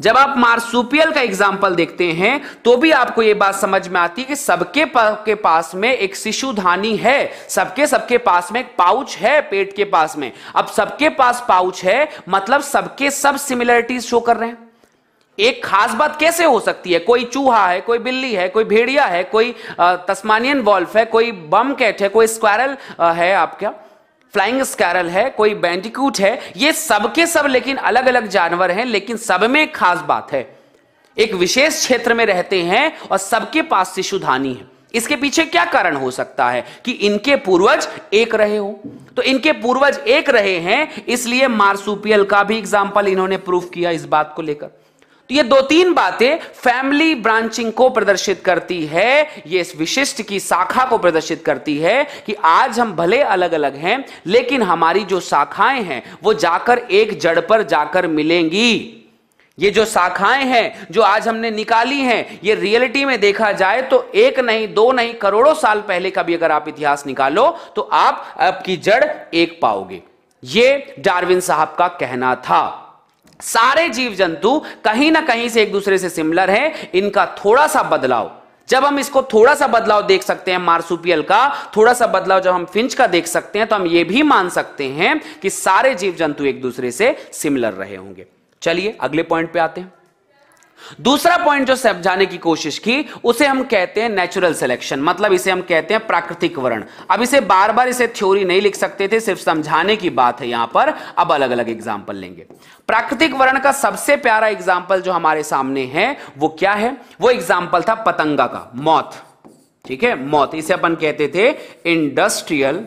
जब आप मार्सुपियल का एग्ज़ाम्पल देखते हैं तो भी आपको यह बात समझ में आती है कि सबके के पास में एक शिशुधानी है, सबके सबके पास में एक पाउच है पेट के पास में। अब सबके पास पाउच है मतलब सबके सब सिमिलरिटीज शो कर रहे हैं। एक खास बात कैसे हो सकती है? कोई चूहा है, कोई बिल्ली है, कोई भेड़िया है, कोई तस्मानियन वॉल्फ है, कोई बम कैट है, कोई स्क्वायरल है आपका? फ्लाइंग स्कैरल है, कोई बैंडिकूट है, ये सबके सब लेकिन अलग अलग जानवर हैं, लेकिन सब में एक खास बात है। एक विशेष क्षेत्र में रहते हैं और सबके पास शिशुधानी है। इसके पीछे क्या कारण हो सकता है कि इनके पूर्वज एक रहे हो? तो इनके पूर्वज एक रहे हैं, इसलिए मार्सुपियल का भी एग्ज़ाम्पल इन्होंने प्रूफ किया इस बात को लेकर। तो ये दो तीन बातें फैमिली ब्रांचिंग को प्रदर्शित करती है, ये इस विशिष्ट की शाखा को प्रदर्शित करती है कि आज हम भले अलग अलग हैं, लेकिन हमारी जो शाखाएँ हैं, वो जाकर एक जड़ पर जाकर मिलेंगी। ये जो शाखाएँ हैं, जो आज हमने निकाली हैं, ये रियलिटी में देखा जाए तो एक नहीं, दो नहीं, करोड़ों साल पहले का भी अगर आप इतिहास निकालो तो आप, आपकी जड़ एक पाओगे। ये डार्विन साहब का कहना था। सारे जीव जंतु कहीं ना कहीं से एक दूसरे से सिमिलर हैं। इनका थोड़ा सा बदलाव। जब हम इसको थोड़ा सा बदलाव देख सकते हैं मार्सुपियल का, थोड़ा सा बदलाव जब हम फिंच का देख सकते हैं तो हम ये भी मान सकते हैं कि सारे जीव जंतु एक दूसरे से सिमिलर रहे होंगे। चलिए, अगले पॉइंट पे आते हैं। दूसरा पॉइंट जो समझाने की कोशिश की, उसे हम कहते हैं नेचुरल सिलेक्शन मतलब इसे हम कहते हैं प्राकृतिक वर्ण। अब इसे बार बार इसे थ्योरी नहीं लिख सकते थे, सिर्फ़ समझाने की बात है यहाँ पर। अब अलग अलग एग्ज़ाम्पल लेंगे। प्राकृतिक वर्ण का सबसे प्यारा एग्ज़ाम्पल जो हमारे सामने है, वो क्या है? वो एग्ज़ाम्पल था पतंगा का, मौत। ठीक है? मौत। इसे अपन कहते थे इंडस्ट्रियल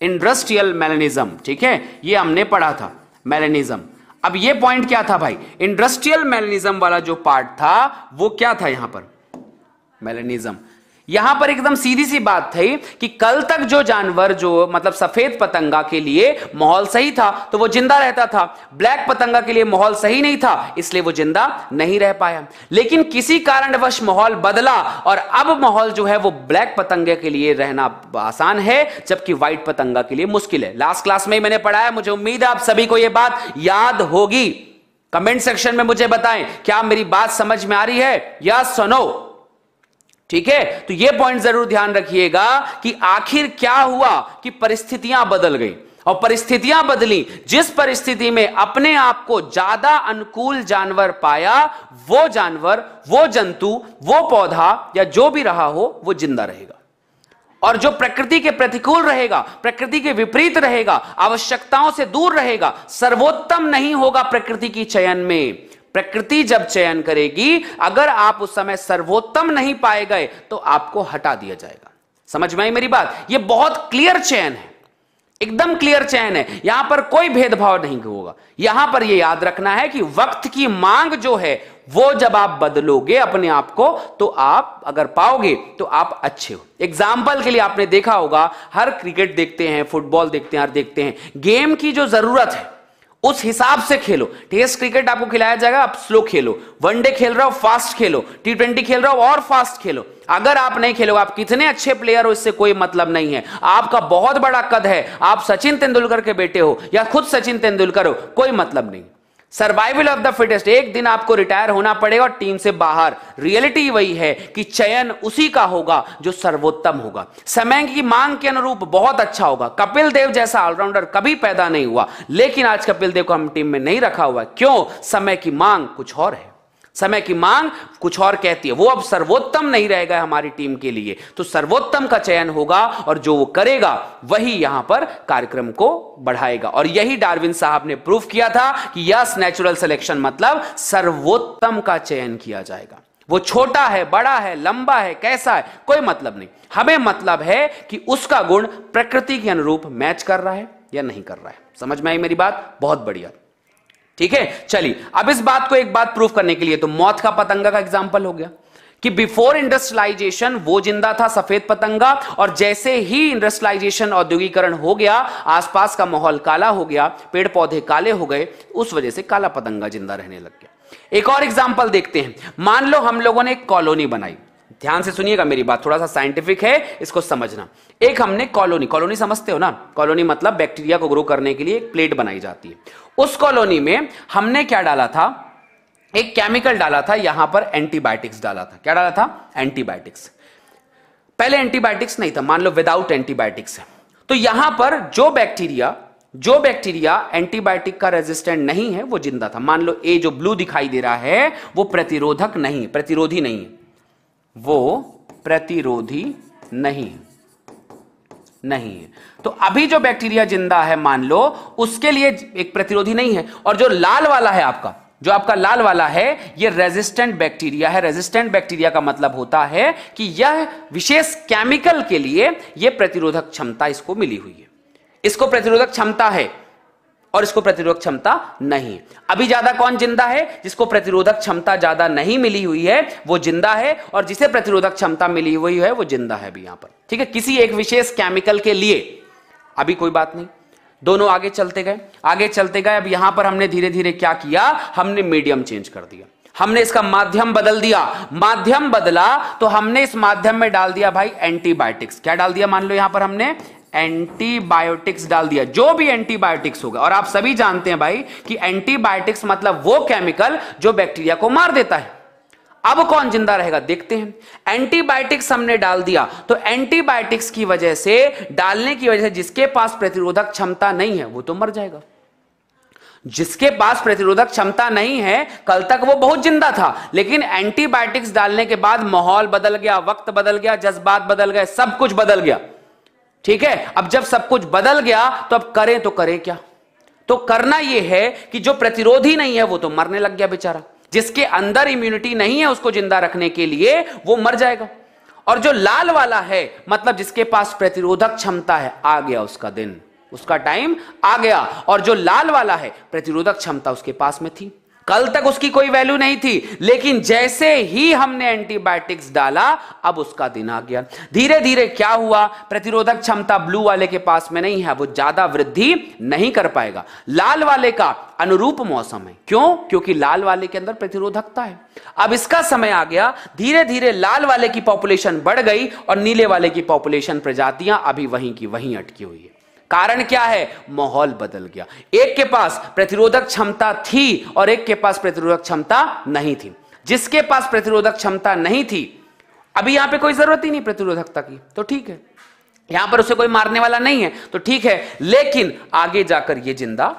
इंडस्ट्रियल मेलेनिज्म ठीक है? ये हमने पढ़ा था मेलेनिज्म अब ये पॉइंट क्या था भाई? इंडस्ट्रियल मेलेनिज्म वाला जो पार्ट था, वो क्या था यहाँ पर? मेलेनिज्म यहाँ पर एकदम सीधी सी बात थी कि कल तक जो जानवर, जो मतलब सफ़ेद पतंगा के लिए माहौल सही था तो वो ज़िंदा रहता था। ब्लैक पतंगा के लिए माहौल सही नहीं था, इसलिए वो ज़िंदा नहीं रह पाया। लेकिन किसी कारणवश माहौल बदला और अब माहौल जो है वो ब्लैक पतंगे के लिए रहना आसान है, जबकि व्हाइट पतंगा के लिए मुश्किल है। लास्ट क्लास में ही मैंने पढ़ाया, मुझे उम्मीद है आप सभी को यह बात याद होगी। कमेंट सेक्शन में मुझे बताएँ, क्या मेरी बात समझ में आ रही है? या सुनो। ठीक है? तो यह पॉइंट ज़रूर ध्यान रखिएगा कि आखिर क्या हुआ कि परिस्थितियाँ बदल गई। और परिस्थितियाँ बदली, जिस परिस्थिति में अपने आप को ज़्यादा अनुकूल जानवर पाया, वो जानवर, वो जंतु, वो पौधा या जो भी रहा हो, वो ज़िंदा रहेगा। और जो प्रकृति के प्रतिकूल रहेगा, प्रकृति के विपरीत रहेगा, आवश्यकताओं से दूर रहेगा, सर्वोत्तम नहीं होगा प्रकृति की चयन में। प्रकृति जब चयन करेगी, अगर आप उस समय सर्वोत्तम नहीं पाए गए तो आपको हटा दिया जाएगा। समझ में आई मेरी बात? यह बहुत क्लियर चयन है। एकदम क्लियर चयन है। यहाँ पर कोई भेदभाव नहीं होगा। यहाँ पर यह याद रखना है कि वक्त की मांग जो है, वो जब आप बदलोगे अपने आप को तो आप अगर पाओगे तो आप अच्छे हो। एग्ज़ाम्पल के लिए आपने देखा होगा, हर क्रिकेट देखते हैं फुटबॉल देखते हैं, हर देखते हैं। गेम की जो ज़रूरत है उस हिसाब से खेलो। टेस्ट क्रिकेट आपको खिलाया जाएगा, आप स्लो खेलो। वनडे खेल रहे हो फास्ट खेलो। टी ट्वेंटी खेल रहे हो और फास्ट खेलो। अगर आप नहीं खेलोगे, आप कितने अच्छे प्लेयर हो, इससे कोई मतलब नहीं है। आपका बहुत बड़ा कद है। आप सचिन तेंदुलकर के बेटे हो या खुद सचिन तेंदुलकर हो, कोई मतलब नहीं। सर्वाइवल ऑफ़ द फिटेस्ट एक दिन आपको रिटायर होना पड़ेगा और टीम से बाहर। रियलिटी वही है कि चयन उसी का होगा जो सर्वोत्तम होगा। समय की मांग के अनुरूप बहुत अच्छा होगा। कपिल देव जैसा ऑलराउंडर कभी पैदा नहीं हुआ। लेकिन आज कपिल देव को हम टीम में नहीं रखा हुआ क्यों? समय की मांग कुछ और है। समय की मांग कुछ और कहती है। वो अब सर्वोत्तम नहीं रहेगा हमारी टीम के लिए। तो सर्वोत्तम का चयन होगा और जो वो करेगा, वही यहाँ पर कार्यक्रम को बढ़ाएगा। और यही डार्विन साहब ने प्रूफ किया था कि यस, नेचुरल सिलेक्शन मतलब सर्वोत्तम का चयन किया जाएगा। वो छोटा है, बड़ा है, लंबा है, कैसा है, कोई मतलब नहीं। हमें मतलब है कि उसका गुण प्रकृति के अनुरूप मैच कर रहा है या नहीं कर रहा है। समझ में आई मेरी बात? बहुत बढ़िया। ठीक है? चलिए, अब इस बात को एक बात प्रूफ करने के लिए तो मौत का पतंगा का एग्ज़ाम्पल हो गया कि बिफोर इंडस्ट्रियलाइजेशन वो ज़िंदा था सफ़ेद पतंगा, और जैसे ही इंडस्ट्रियलाइजेशन औद्योगिकरण हो गया, आसपास का माहौल काला हो गया पेड़ पौधे काले हो गए, उस वजह से काला पतंगा ज़िंदा रहने लग गया। एक और एग्ज़ाम्पल देखते हैं। मान लो हम लोगों ने एक कॉलोनी बनाई। ध्यान से सुनिएगा, मेरी बात थोड़ा सा साइंटिफिक है, इसको समझना। एक हमने कॉलोनी कॉलोनी समझते हो ना? कॉलोनी मतलब बैक्टीरिया को ग्रो करने के लिए एक प्लेट बनाई जाती है। उस कॉलोनी में हमने क्या डाला था? एक केमिकल डाला था, यहाँ पर एंटीबायोटिक्स डाला था। क्या डाला था? एंटीबायोटिक्स पहले एंटीबायोटिक्स नहीं था, मान लो विदाउट एंटीबायोटिक्स तो यहाँ पर जो बैक्टीरिया जो बैक्टीरिया एंटीबायोटिक का रेजिस्टेंट नहीं है, वो ज़िंदा था। मान लो ए जो ब्लू दिखाई दे रहा है, वो प्रतिरोधक नहीं, प्रतिरोधी नहीं है। वो प्रतिरोधी नहीं नहीं है। तो अभी जो बैक्टीरिया ज़िंदा है, मान लो, उसके लिए एक प्रतिरोधी नहीं है। और जो लाल वाला है आपका, जो आपका लाल वाला है यह रेजिस्टेंट बैक्टीरिया है। रेजिस्टेंट बैक्टीरिया का मतलब होता है कि यह विशेष केमिकल के लिए यह प्रतिरोधक क्षमता इसको मिली हुई है। इसको प्रतिरोधक क्षमता है। और इसको प्रतिरोधक क्षमता नहीं। अभी ज़्यादा कौन ज़िंदा है? जिसको प्रतिरोधक क्षमता ज़्यादा नहीं मिली हुई है, वो ज़िंदा है, और जिसे प्रतिरोधक क्षमता मिली हुई है, वो ज़िंदा है अभी यहाँ पर। ठीक है? किसी एक विशेष केमिकल के लिए। अभी कोई बात नहीं। दोनों आगे चलते गए। आगे चलते गए, अब यहाँ पर हमने धीरे धीरे क्या किया? हमने मीडियम चेंज कर दिया। हमने इसका माध्यम बदल दिया। माध्यम बदला तो हमने इस माध्यम में डाल दिया भाई एंटीबायोटिक्स क्या डाल दिया? मान लो यहाँ पर हमने एंटीबायोटिक्स डाल दिया, जो भी एंटीबायोटिक्स होगा। और आप सभी जानते हैं भाई कि एंटीबायोटिक्स मतलब वो केमिकल जो बैक्टीरिया को मार देता है। अब कौन ज़िंदा रहेगा? देखते हैं। एंटीबायोटिक्स हमने डाल दिया। तो एंटीबायोटिक्स की वजह से, डालने की वजह से जिसके पास प्रतिरोधक क्षमता नहीं है, वो तो मर जाएगा। जिसके पास प्रतिरोधक क्षमता नहीं है, कल तक वो बहुत ज़िंदा था। लेकिन एंटीबायोटिक्स डालने के बाद माहौल बदल गया, वक्त बदल गया, जज्बात बदल गए, सब कुछ बदल गया। ठीक है? अब जब सब कुछ बदल गया तो अब करें तो करें क्या? तो करना यह है कि जो प्रतिरोधी नहीं है, वो तो मरने लग गया बेचारा। जिसके अंदर इम्यूनिटी नहीं है, उसको ज़िंदा रखने के लिए वो मर जाएगा। और जो लाल वाला है मतलब जिसके पास प्रतिरोधक क्षमता है, आ गया उसका दिन। उसका टाइम आ गया। और जो लाल वाला है, प्रतिरोधक क्षमता उसके पास में थी। कल तक उसकी कोई वैल्यू नहीं थी। लेकिन जैसे ही हमने एंटीबायोटिक्स डाला, अब उसका दिन आ गया। धीरे धीरे क्या हुआ? प्रतिरोधक क्षमता ब्लू वाले के पास में नहीं है, वो ज़्यादा वृद्धि नहीं कर पाएगा। लाल वाले का अनुरूप मौसम है। क्यों? क्योंकि लाल वाले के अंदर प्रतिरोधकता है। अब इसका समय आ गया। धीरे धीरे लाल वाले की पॉपुलेशन बढ़ गई और नीले वाले की पॉपुलेशन प्रजातियाँ अभी वहीं की वहीं अटकी हुई है। कारण क्या है? माहौल बदल गया। एक के पास प्रतिरोधक क्षमता थी और एक के पास प्रतिरोधक क्षमता नहीं थी। जिसके पास प्रतिरोधक क्षमता नहीं थी, अभी यहाँ पे कोई ज़रूरत ही नहीं प्रतिरोधकता की। तो ठीक है। यहाँ पर उसे कोई मारने वाला नहीं है तो ठीक है। लेकिन आगे जाकर यह ज़िंदा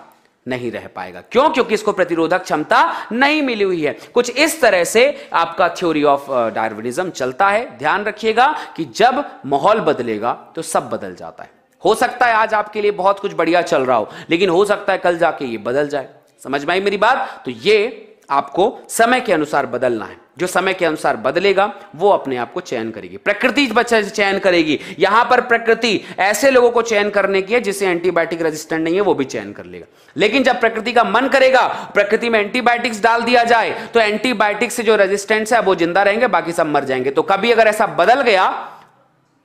नहीं रह पाएगा। क्यों? क्योंकि इसको प्रतिरोधक क्षमता नहीं मिली हुई है। कुछ इस तरह से आपका थ्योरी ऑफ़ डार्विनिज्म चलता है। ध्यान रखिएगा कि जब माहौल बदलेगा तो सब बदल जाता है। हो सकता है आज आपके लिए बहुत कुछ बढ़िया चल रहा हो, लेकिन हो सकता है कल जाके ये बदल जाए। समझ में आई मेरी बात? तो ये आपको समय के अनुसार बदलना है। जो समय के अनुसार बदलेगा, वो अपने आप को चयन करेगी। प्रकृति बच्चे चयन करेगी। यहाँ पर प्रकृति ऐसे लोगों को चयन करने की है जिसे एंटीबायोटिक रेजिस्टेंट नहीं है, वो भी चयन कर लेगा। लेकिन जब प्रकृति का मन करेगा, प्रकृति में एंटीबायोटिक्स डाल दिया जाए तो एंटीबायोटिक से जो रेजिस्टेंस है, वो ज़िंदा रहेंगे, बाकी सब मर जाएँगे। तो कभी अगर ऐसा बदल गया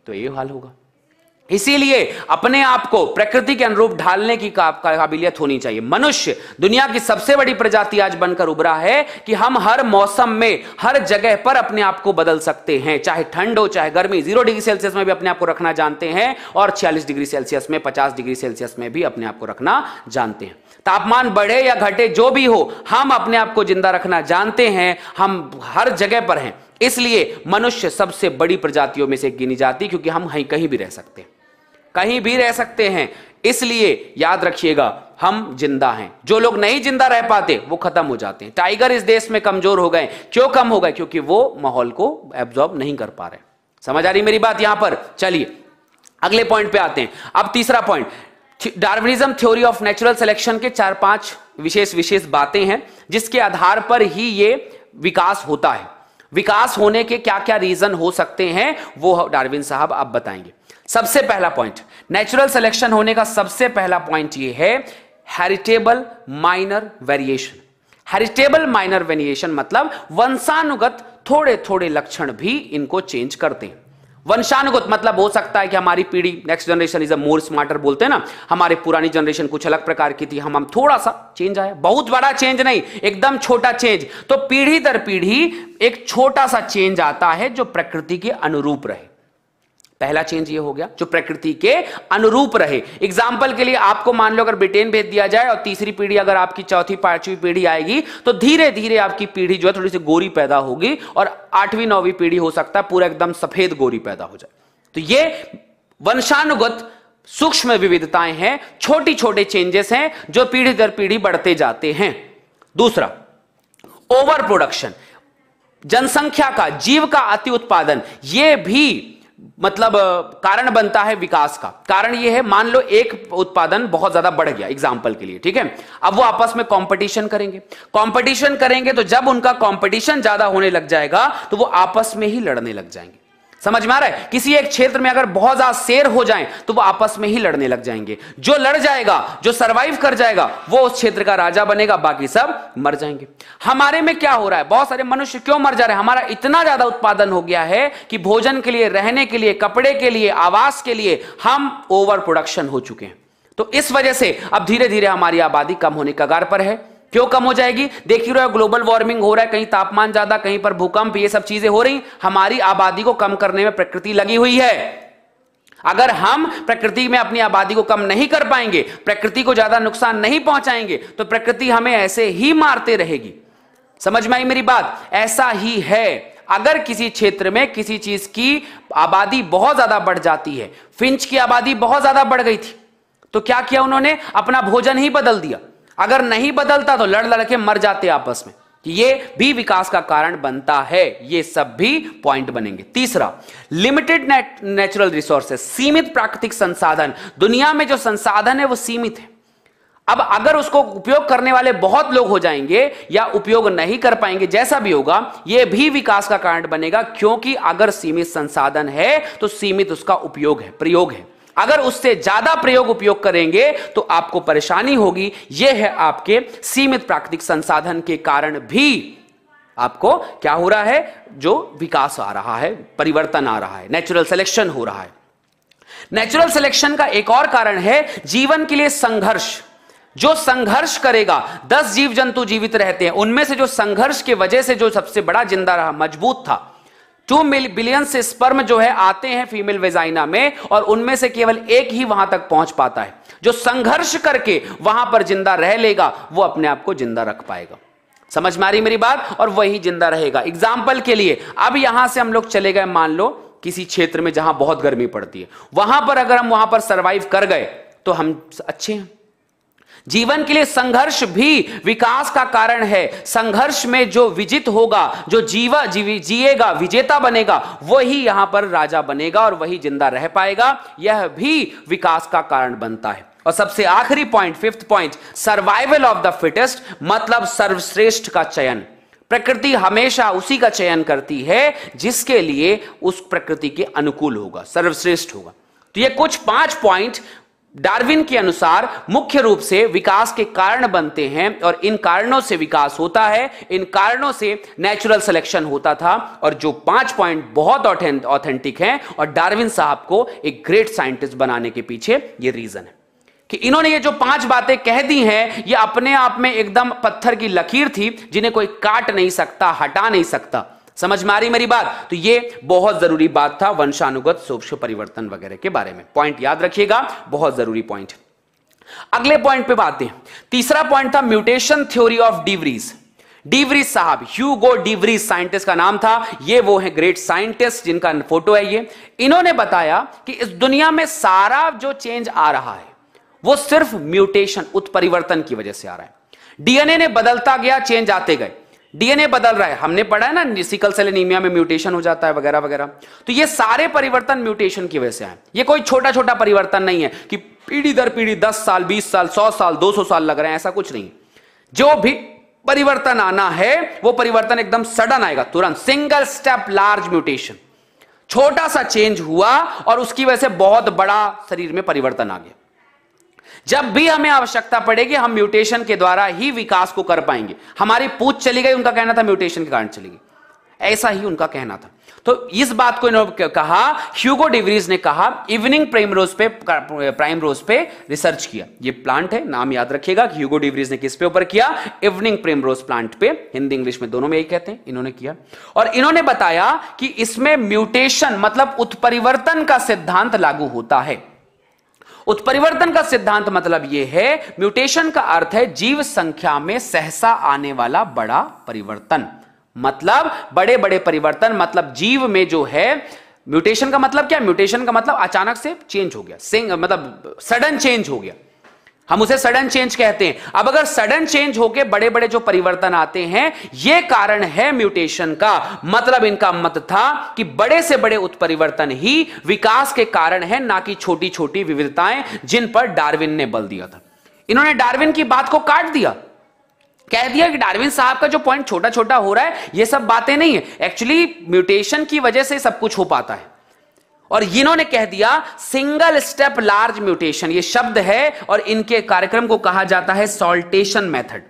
तो ये हाल होगा। इसीलिए अपने आप को प्रकृति के अनुरूप ढालने की काबिलियत होनी चाहिए। मनुष्य दुनिया की सबसे बड़ी प्रजाति आज बनकर उभरा है कि हम हर मौसम में, हर जगह पर अपने आप को बदल सकते हैं। चाहे ठंड हो, चाहे गर्मी, ज़ीरो डिग्री सेल्सियस में भी अपने आप को रखना जानते हैं और छियालीस डिग्री सेल्सियस में, पचास डिग्री सेल्सियस में भी अपने आप को रखना जानते हैं। तापमान बढ़े या घटे, जो भी हो, हम अपने आप को ज़िंदा रखना जानते हैं। हम हर जगह पर हैं। इसलिए मनुष्य सबसे बड़ी प्रजातियों में से गिनी जाती क्योंकि हम कहीं भी रह सकते हैं। कहीं भी रह सकते हैं। इसलिए याद रखिएगा, हम ज़िंदा हैं। जो लोग नहीं ज़िंदा रह पाते, वो खत्म हो जाते हैं। टाइगर इस देश में कमज़ोर हो गए। क्यों कम हो गए? क्योंकि वो माहौल को एब्जॉर्ब नहीं कर पा रहे समझ आ रही मेरी बात यहाँ पर? चलिए, अगले पॉइंट पे आते हैं। अब तीसरा point Darwinism theory of natural selection के चार पाँच विशेष विशेष बातें हैं, जिसके आधार पर ही ये विकास होता है। विकास होने के क्या क्या रीजन हो सकते हैं, वो डार्विन साहब आप बताएँगे। सबसे पहला पॉइंट नेचुरल सिलेक्शन होने का सबसे पहला पॉइंट ये है heritable minor variation heritable minor variation मतलब वंशानुगत थोड़े थोड़े लक्षण भी इनको चेंज करते हैं. वंशानुगत मतलब हो सकता है कि हमारी पीढ़ी next generation is a more smarter बोलते हैं ना. हमारे पुरानी जनरेशन कुछ अलग प्रकार की थी, हम हम थोड़ा सा चेंज आया. बहुत बड़ा चेंज नहीं, एकदम छोटा चेंज तो पीढ़ी दर पीढ़ी एक छोटा सा चेंज आता है जो प्रकृति के अनुरूप रहे. पहला चेंज ये हो गया, जो प्रकृति के अनुरूप रहे। एग्ज़ाम्पल के लिए आपको मान लो अगर ब्रिटेन भेज दिया जाए और तीसरी पीढ़ी अगर आपकी चौथी, पांचवी पीढ़ी आएगी तो धीरे धीरे आपकी पीढ़ी जो है थोड़ी सी गोरी पैदा होगी और आठवीं, नौवीं पीढ़ी हो सकता है, पूरा एकदम सफ़ेद गोरी पैदा हो जाए। तो ये वंशानुगत सूक्ष्म विविधताएँ हैं छोटी छोटे चेंजेस हैं, जो पीढ़ी दर पीढ़ी बढ़ते जाते हैं। दूसरा ओवर प्रोडक्शन जनसंख्या का, जीव का अति उत्पादन यह भी मतलब कारण बनता है विकास का। कारण यह है, मान लो एक उत्पादन बहुत ज़्यादा बढ़ गया एग्ज़ाम्पल के लिए, ठीक है? अब वो आपस में कंपटीशन करेंगे। कंपटीशन करेंगे तो जब उनका कंपटीशन ज़्यादा होने लग जाएगा तो वो आपस में ही लड़ने लग जाएँगे। समझ में आ रहा है? किसी एक क्षेत्र में अगर बहुत ज़्यादा शेर हो जाएँ तो वो आपस में ही लड़ने लग जाएँगे। जो लड़ जाएगा, जो सरवाइव कर जाएगा, वो उस क्षेत्र का राजा बनेगा, बाकी सब मर जाएँगे। हमारे में क्या हो रहा है? बहुत सारे मनुष्य क्यों मर जा रहे हैं? हमारा इतना ज़्यादा उत्पादन हो गया है कि भोजन के लिए, रहने के लिए, कपड़े के लिए, आवास के लिए हम ओवर प्रोडक्शन हो चुके हैं। तो इस वजह से अब धीरे धीरे हमारी आबादी कम होने कगार पर है। क्यों कम हो जाएगी? देख ही रहे ग्लोबल वार्मिंग हो रहा है, कहीं तापमान ज़्यादा, कहीं पर भूकंप, ये सब चीज़ें हो रही हमारी आबादी को कम करने में प्रकृति लगी हुई है। अगर हम प्रकृति में अपनी आबादी को कम नहीं कर पाएँगे, प्रकृति को ज़्यादा नुकसान नहीं पहुंचाएँगे तो प्रकृति हमें ऐसे ही मारते रहेगी। समझ में आई मेरी बात? ऐसा ही है। अगर किसी क्षेत्र में किसी चीज़ की आबादी बहुत ज़्यादा बढ़ जाती है, फिंच की आबादी बहुत ज़्यादा बढ़ गई थी तो क्या किया उन्होंने? अपना भोजन ही बदल दिया। अगर नहीं बदलता तो लड़ लड़के मर जाते आपस में। ये भी विकास का कारण बनता है, ये सब भी पॉइंट बनेंगे। तीसरा लिमिटेड नेचुरल रिसोर्सेस सीमित प्राकृतिक संसाधन। दुनिया में जो संसाधन है वो सीमित है। अब अगर उसको उपयोग करने वाले बहुत लोग हो जाएँगे या उपयोग नहीं कर पाएँगे, जैसा भी होगा यह भी विकास का कारण बनेगा, क्योंकि अगर सीमित संसाधन है तो सीमित उसका उपयोग है, प्रयोग है। अगर उससे ज़्यादा प्रयोग उपयोग करेंगे तो आपको परेशानी होगी। यह है आपके सीमित प्राकृतिक संसाधन के कारण भी आपको क्या हो रहा है? जो विकास आ रहा है, परिवर्तन आ रहा है नेचुरल सिलेक्शन हो रहा है। नेचुरल सिलेक्शन का एक और कारण है जीवन के लिए संघर्ष। जो संघर्ष करेगा, दस जीव जंतु जीवित रहते हैं, उनमें से जो संघर्ष की वजह से जो सबसे बड़ा ज़िंदा रहा, मज़बूत था टू बिलियन से स्पर्म जो है, आते हैं फीमेल वेजाइना में और उनमें से केवल एक ही वहाँ तक पहुँच पाता है। जो संघर्ष करके वहाँ पर ज़िंदा रह लेगा, वो अपने आप को ज़िंदा रख पाएगा। समझ मारी मेरी बात? और वही ज़िंदा रहेगा। एग्ज़ाम्पल के लिए, अब यहाँ से हम लोग चले गए, मान लो, किसी क्षेत्र में जहाँ बहुत गर्मी पड़ती है। वहाँ पर अगर हम वहाँ पर सर्वाइव कर गए तो हम अच्छे हैं। जीवन के लिए संघर्ष भी विकास का कारण है। संघर्ष में जो विजित होगा, जो जीवा जिएगा, विजेता बनेगा, वही यहाँ पर राजा बनेगा और वही ज़िंदा रह पाएगा। यह भी विकास का कारण बनता है। और सबसे आखिरी point fifth point survival of the fittest मतलब सर्वश्रेष्ठ का चयन। प्रकृति हमेशा उसी का चयन करती है, जिसके लिए उस प्रकृति के अनुकूल होगा, सर्वश्रेष्ठ होगा। तो ये कुछ पाँच पॉइंट डार्विन के अनुसार मुख्य रूप से विकास के कारण बनते हैं और इन कारणों से विकास होता है। इन कारणों से नेचुरल सिलेक्शन होता था और जो पाँच पॉइंट बहुत ऑथेंटिक हैं और डार्विन साहब को एक ग्रेट साइंटिस्ट बनाने के पीछे ये रीजन है कि इन्होंने ये जो पाँच बातें कह दी हैं, ये अपने आप में एकदम पत्थर की लकीर थी जिन्हें कोई काट नहीं सकता, हटा नहीं सकता। समझ में आ रही मेरी बात? तो ये बहुत ज़रूरी बात था वंशानुगत सूक्ष्म परिवर्तन वगैरह के बारे में। पॉइंट याद रखिएगा, बहुत ज़रूरी पॉइंट अगले पॉइंट पे बात है तीसरा पॉइंट था mutation theory of de Vries de Vries साहब ह्यूगो डिवरीज साइंटिस्ट का नाम था। ये वो है ग्रेट साइंटिस्ट जिनका फ़ोटो है ये। इन्होंने बताया कि इस दुनिया में सारा जो चेंज आ रहा है, वो सिर्फ़ म्यूटेशन उत्परिवर्तन की वजह से आ रहा है। डीएनए ने बदलता गया चेंज आते गए। डीएनए बदल रहा है। हमने पढ़ा है ना सिकल सेल एनीमिया में म्यूटेशन हो जाता है वगैरह वगैरह। तो ये सारे परिवर्तन म्यूटेशन की वजह से आए ये कोई छोटा छोटा परिवर्तन नहीं है कि पीढ़ी दर पीढ़ी, दस साल, बीस साल, सौ साल, दो सौ साल लग रहे हैं, ऐसा कुछ नहीं। जो भी परिवर्तन आना है, वो परिवर्तन एकदम सडन आएगा, तुरंत। सिंगल स्टेप लार्ज म्यूटेशन छोटा सा चेंज हुआ और उसकी वजह से बहुत बड़ा शरीर में परिवर्तन आ गया। जब भी हमें आवश्यकता पड़ेगी, हम म्यूटेशन के द्वारा ही विकास को कर पाएँगे। हमारी पूछ चली गई, उनका कहना था, म्यूटेशन के कारण चली गई। ऐसा ही उनका कहना था। तो इस बात को इन्होंने कहा, ह्यूगो डिवरीज ने कहा, इवनिंग प्राइम रोज पे प्राइम रोज पे रिसर्च किया। ये प्लांट है, नाम याद रखिएगा कि ह्यूगो डिवरीज ने किस पे ऊपर किया? इवनिंग प्राइम रोज प्लांट पे। हिंदी, इंग्लिश में दोनों में यही कहते हैं, इन्होंने किया। और इन्होंने बताया कि इसमें म्यूटेशन मतलब उत्परिवर्तन का सिद्धांत लागू होता है। उत्परिवर्तन का सिद्धांत मतलब यह है, म्यूटेशन का अर्थ है जीव संख्या में सहसा आने वाला बड़ा परिवर्तन। मतलब बड़े बड़े परिवर्तन मतलब जीव में जो है, म्यूटेशन का मतलब क्या? म्यूटेशन का मतलब अचानक से चेंज हो गया। मतलब सडन चेंज हो गया। हम उसे सडन चेंज कहते हैं। अब अगर सडन चेंज होके बड़े बड़े जो परिवर्तन आते हैं यह कारण है म्यूटेशन का। मतलब इनका मत था कि बड़े से बड़े उत्परिवर्तन ही विकास के कारण है, ना कि छोटी छोटी विविधताएँ जिन पर डार्विन ने बल दिया था। इन्होंने डार्विन की बात को काट दिया। कह दिया कि डार्विन साहब का जो पॉइंट छोटा छोटा हो रहा है, ये सब बातें नहीं है। एक्चुअली म्यूटेशन की वजह से सब कुछ हो पाता है। और इन्होंने कह दिया सिंगल स्टेप लार्ज म्यूटेशन ये शब्द है और इनके कार्यक्रम को कहा जाता है सॉल्टेशन मेथड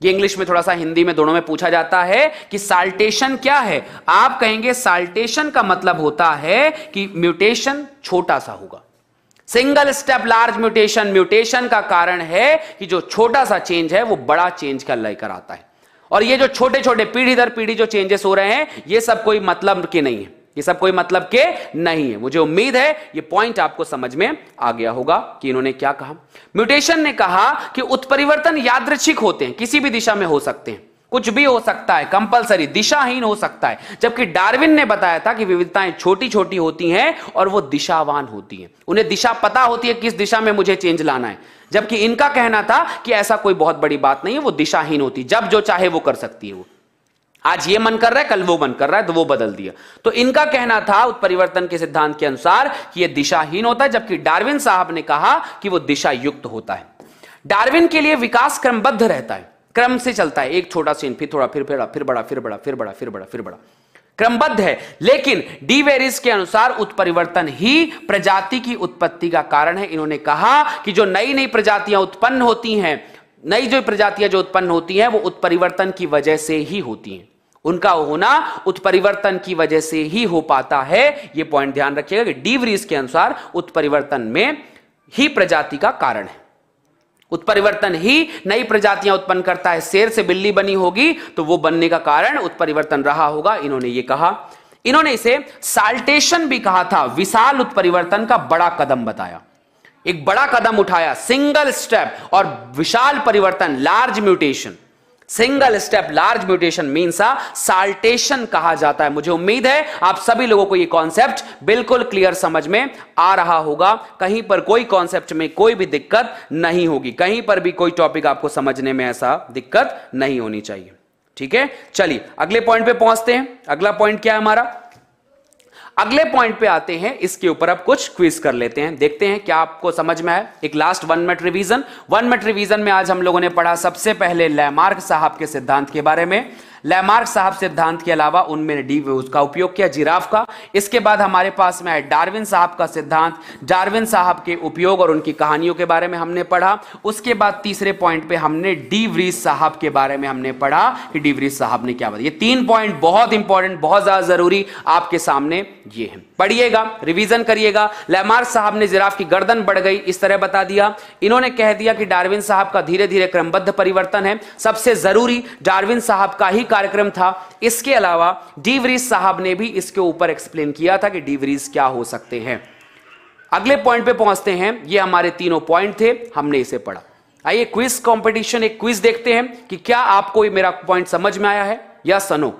ये इंग्लिश में थोड़ा सा हिंदी में दोनों में पूछा जाता है कि साल्टेशन क्या है। आप कहेंगे साल्टेशन का मतलब होता है कि म्यूटेशन छोटा सा होगा। Single step large mutation mutation का कारण है कि जो छोटा सा चेंज है, वो बड़ा चेंज का लेकर आता है। और ये जो छोटे छोटे पीढ़ी दर पीढ़ी जो चेंजेस हो रहे हैं, ये सब कोई मतलब के नहीं है। ये सब कोई मतलब के नहीं है। मुझे उम्मीद है ये पॉइंट आपको समझ में आ गया होगा कि इन्होंने क्या कहा। म्यूटेशन ने कहा कि उत्परिवर्तन यादृच्छिक होते हैं, किसी भी दिशा में हो सकते हैं। कुछ भी हो सकता है कंपलसरी दिशाहीन हो सकता है। जबकि डार्विन ने बताया था कि विविधताएँ छोटी छोटी होती हैं और वो दिशावान होती हैं। उन्हें दिशा पता होती है किस दिशा में मुझे चेंज लाना है। जबकि इनका कहना था कि ऐसा कोई बहुत बड़ी बात नहीं है, वो दिशाहीन होती, जब जो चाहे वो कर सकती है वो। आज ये मन कर रहा है, कल वो मन कर रहा है तो वो बदल दिया। तो इनका कहना था उत्परिवर्तन के सिद्धांत के अनुसार कि यह दिशाहीन होता है, जबकि डार्विन साहब ने कहा कि वो दिशा युक्त होता है। डार्विन के लिए विकास क्रमबद्ध रहता है, क्रम से चलता है। एक छोटा सीन फिर थोड़ा, फिर बड़ा फिर बड़ा फिर बड़ा फिर बड़ा फिर बड़ा फिर बड़ा। क्रमबद्ध है, लेकिन डीवेरिस के अनुसार उत्परिवर्तन ही प्रजाति की उत्पत्ति का कारण है। इन्होंने कहा कि जो नई नई प्रजातियाँ उत्पन्न होती हैं, नई जो प्रजातियाँ जो उत्पन्न होती हैं, वो उत्परिवर्तन की वजह से ही होती हैं। उनका होना उत्परिवर्तन की वजह से ही हो पाता है। यह पॉइंट ध्यान रखिएगा कि डीवरीज के अनुसार उत्परिवर्तन में ही प्रजाति का कारण है। उत्परिवर्तन ही नई प्रजातियाँ उत्पन्न करता है। शेर से बिल्ली बनी होगी तो वो बनने का कारण उत्परिवर्तन रहा होगा, इन्होंने ये कहा। इन्होंने इसे साल्टेशन भी कहा था। विशाल उत्परिवर्तन का बड़ा कदम बताया। एक बड़ा कदम उठाया। सिंगल स्टेप और विशाल परिवर्तन large mutation single step large mutation means saltation कहा जाता है। मुझे उम्मीद है आप सभी लोगों को यह कॉन्सेप्ट बिल्कुल क्लियर समझ में आ रहा होगा। कहीं पर कोई कॉन्सेप्ट में कोई भी दिक्कत नहीं होगी। कहीं पर भी कोई टॉपिक आपको समझने में ऐसा दिक्कत नहीं होनी चाहिए। ठीक है? चलिए, अगले पॉइंट पे पहुँचते हैं। अगला पॉइंट क्या है हमारा? अगले पॉइंट पे आते हैं, इसके ऊपर अब कुछ क्विज कर लेते हैं। देखते हैं क्या आपको समझ में आया? एक last one minute revision one minute revision में आज हम लोगों ने पढ़ा सबसे पहले लैमार्क साहब के सिद्धांत के बारे में। लैमार्क साहब सिद्धांत के अलावा उनमें डी उसका उपयोग किया, जिराफ का। इसके बाद हमारे पास में है डार्विन साहब का सिद्धांत। डार्विन साहब के उपयोग और उनकी कहानियों के बारे में हमने पढ़ा। उसके बाद तीसरे पॉइंट पे हमने डी व्रीज साहब के बारे में हमने पढ़ा कि डी व्रीज साहब ने क्या बताया। ये तीन पॉइंट बहुत इंपॉर्टेंट, बहुत ज़्यादा ज़रूरी आपके सामने ये है। पढ़िएगा, रिवीजन करिएगा। लैमार्क साहब ने जिराफ की गर्दन बढ़ गई, इस तरह बता दिया। इन्होंने कह दिया कि डार्विन साहब का धीरे धीरे क्रमबद्ध परिवर्तन है। सबसे ज़रूरी डार्विन साहब का ही कार्यक्रम था। इसके अलावा डीवरीज साहब ने भी इसके ऊपर एक्सप्लेन किया था कि डीवरीज क्या हो सकते हैं। अगले पॉइंट पे पहुँचते हैं। ये हमारे तीनों पॉइंट थे। हमने इसे पढ़ा। आइए क्विज कंपटीशन एक क्विज देखते हैं कि क्या आपको ये मेरा पॉइंट समझ में आया है या सनो।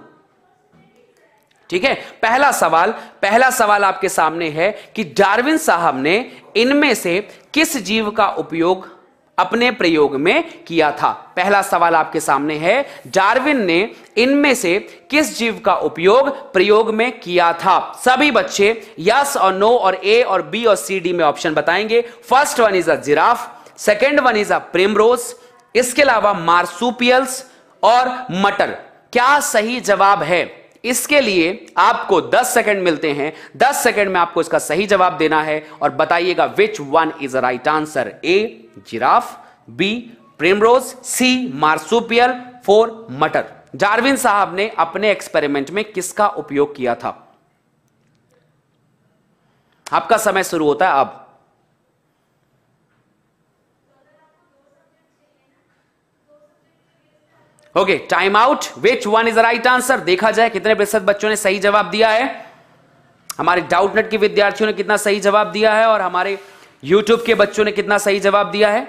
ठीक है? पहला सवाल पहला सवाल आपके सामने है कि डार्विन साहब ने इनमें से किस जीव का उपयोग अपने प्रयोग में किया था। पहला सवाल आपके सामने है, डार्विन ने इनमें से किस जीव का उपयोग प्रयोग में किया था? सभी बच्चे यस और नो और ए और बी और सी, डी में ऑप्शन बताएँगे। First one is a giraffe, second one is a primrose इसके अलावा मार्सूपियल्स और मटर। क्या सही जवाब है? इसके लिए आपको 10 सेकंड मिलते हैं। 10 सेकंड में आपको इसका सही जवाब देना है और बताइएगा which one is right answer A giraffe B primrose C marsupial four मटर। डार्विन साहब ने अपने एक्सपेरिमेंट में किसका उपयोग किया था? आपका समय शुरू होता है, अब। Okay time out which one is right answer देखा जाए कितने प्रतिशत बच्चों ने सही जवाब दिया है। हमारे डाउट नेट के विद्यार्थियों ने कितना सही जवाब दिया है और हमारे यूट्यूब के बच्चों ने कितना सही जवाब दिया है।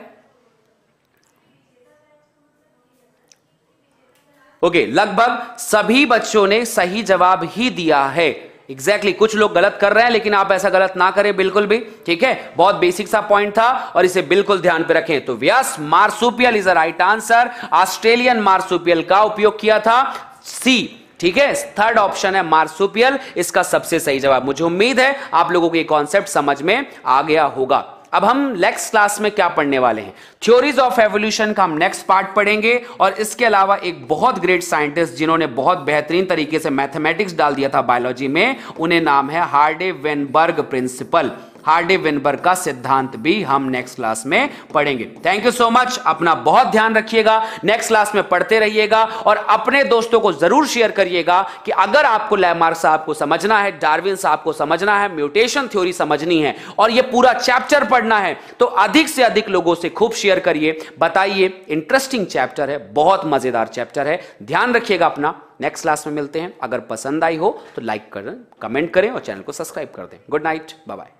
ओके okay, लगभग सभी बच्चों ने सही जवाब ही दिया है। एग्जैक्टली exactly, कुछ लोग गलत कर रहे हैं लेकिन आप ऐसा गलत ना करें बिल्कुल भी ठीक है? बहुत बेसिक सा पॉइंट था और इसे बिल्कुल ध्यान पे रखें। तो व्यास marsupial is a right answer Australian marsupial का उपयोग किया था सी ठीक है? थर्ड ऑप्शन है मार्सुपियल इसका सबसे सही जवाब। मुझे उम्मीद है आप लोगों को ये कॉन्सेप्ट समझ में आ गया होगा। अब हम नेक्स्ट क्लास में क्या पढ़ने वाले हैं? थ्योरीज ऑफ़ एवोल्यूशन का हम नेक्स्ट पार्ट पढ़ेंगे और इसके अलावा एक बहुत ग्रेट साइंटिस्ट जिन्होंने बहुत बेहतरीन तरीके से मैथमेटिक्स डाल दिया था बायोलॉजी में, उन्हें नाम है Hardy Weinberg principle. Hardy Weinberg का सिद्धांत भी हम नेक्स्ट क्लास में पढ़ेंगे। थैंक यू सो मच अपना बहुत ध्यान रखिएगा। नेक्स्ट क्लास में पढ़ते रहिएगा और अपने दोस्तों को ज़रूर शेयर करिएगा कि अगर आपको लैमार्क साहब को समझना है डार्विन साहब को समझना है म्यूटेशन थ्योरी समझनी है और ये पूरा चैप्टर पढ़ना है तो अधिक से अधिक लोगों से खूब शेयर करिए। बताइए इंटरेस्टिंग चैप्टर है, बहुत मज़ेदार चैप्टर है। ध्यान रखिएगा अपना। नेक्स्ट क्लास में मिलते हैं। अगर पसंद आई हो तो लाइक करें कमेंट करें और चैनल को सब्सक्राइब कर दें। Good night bye bye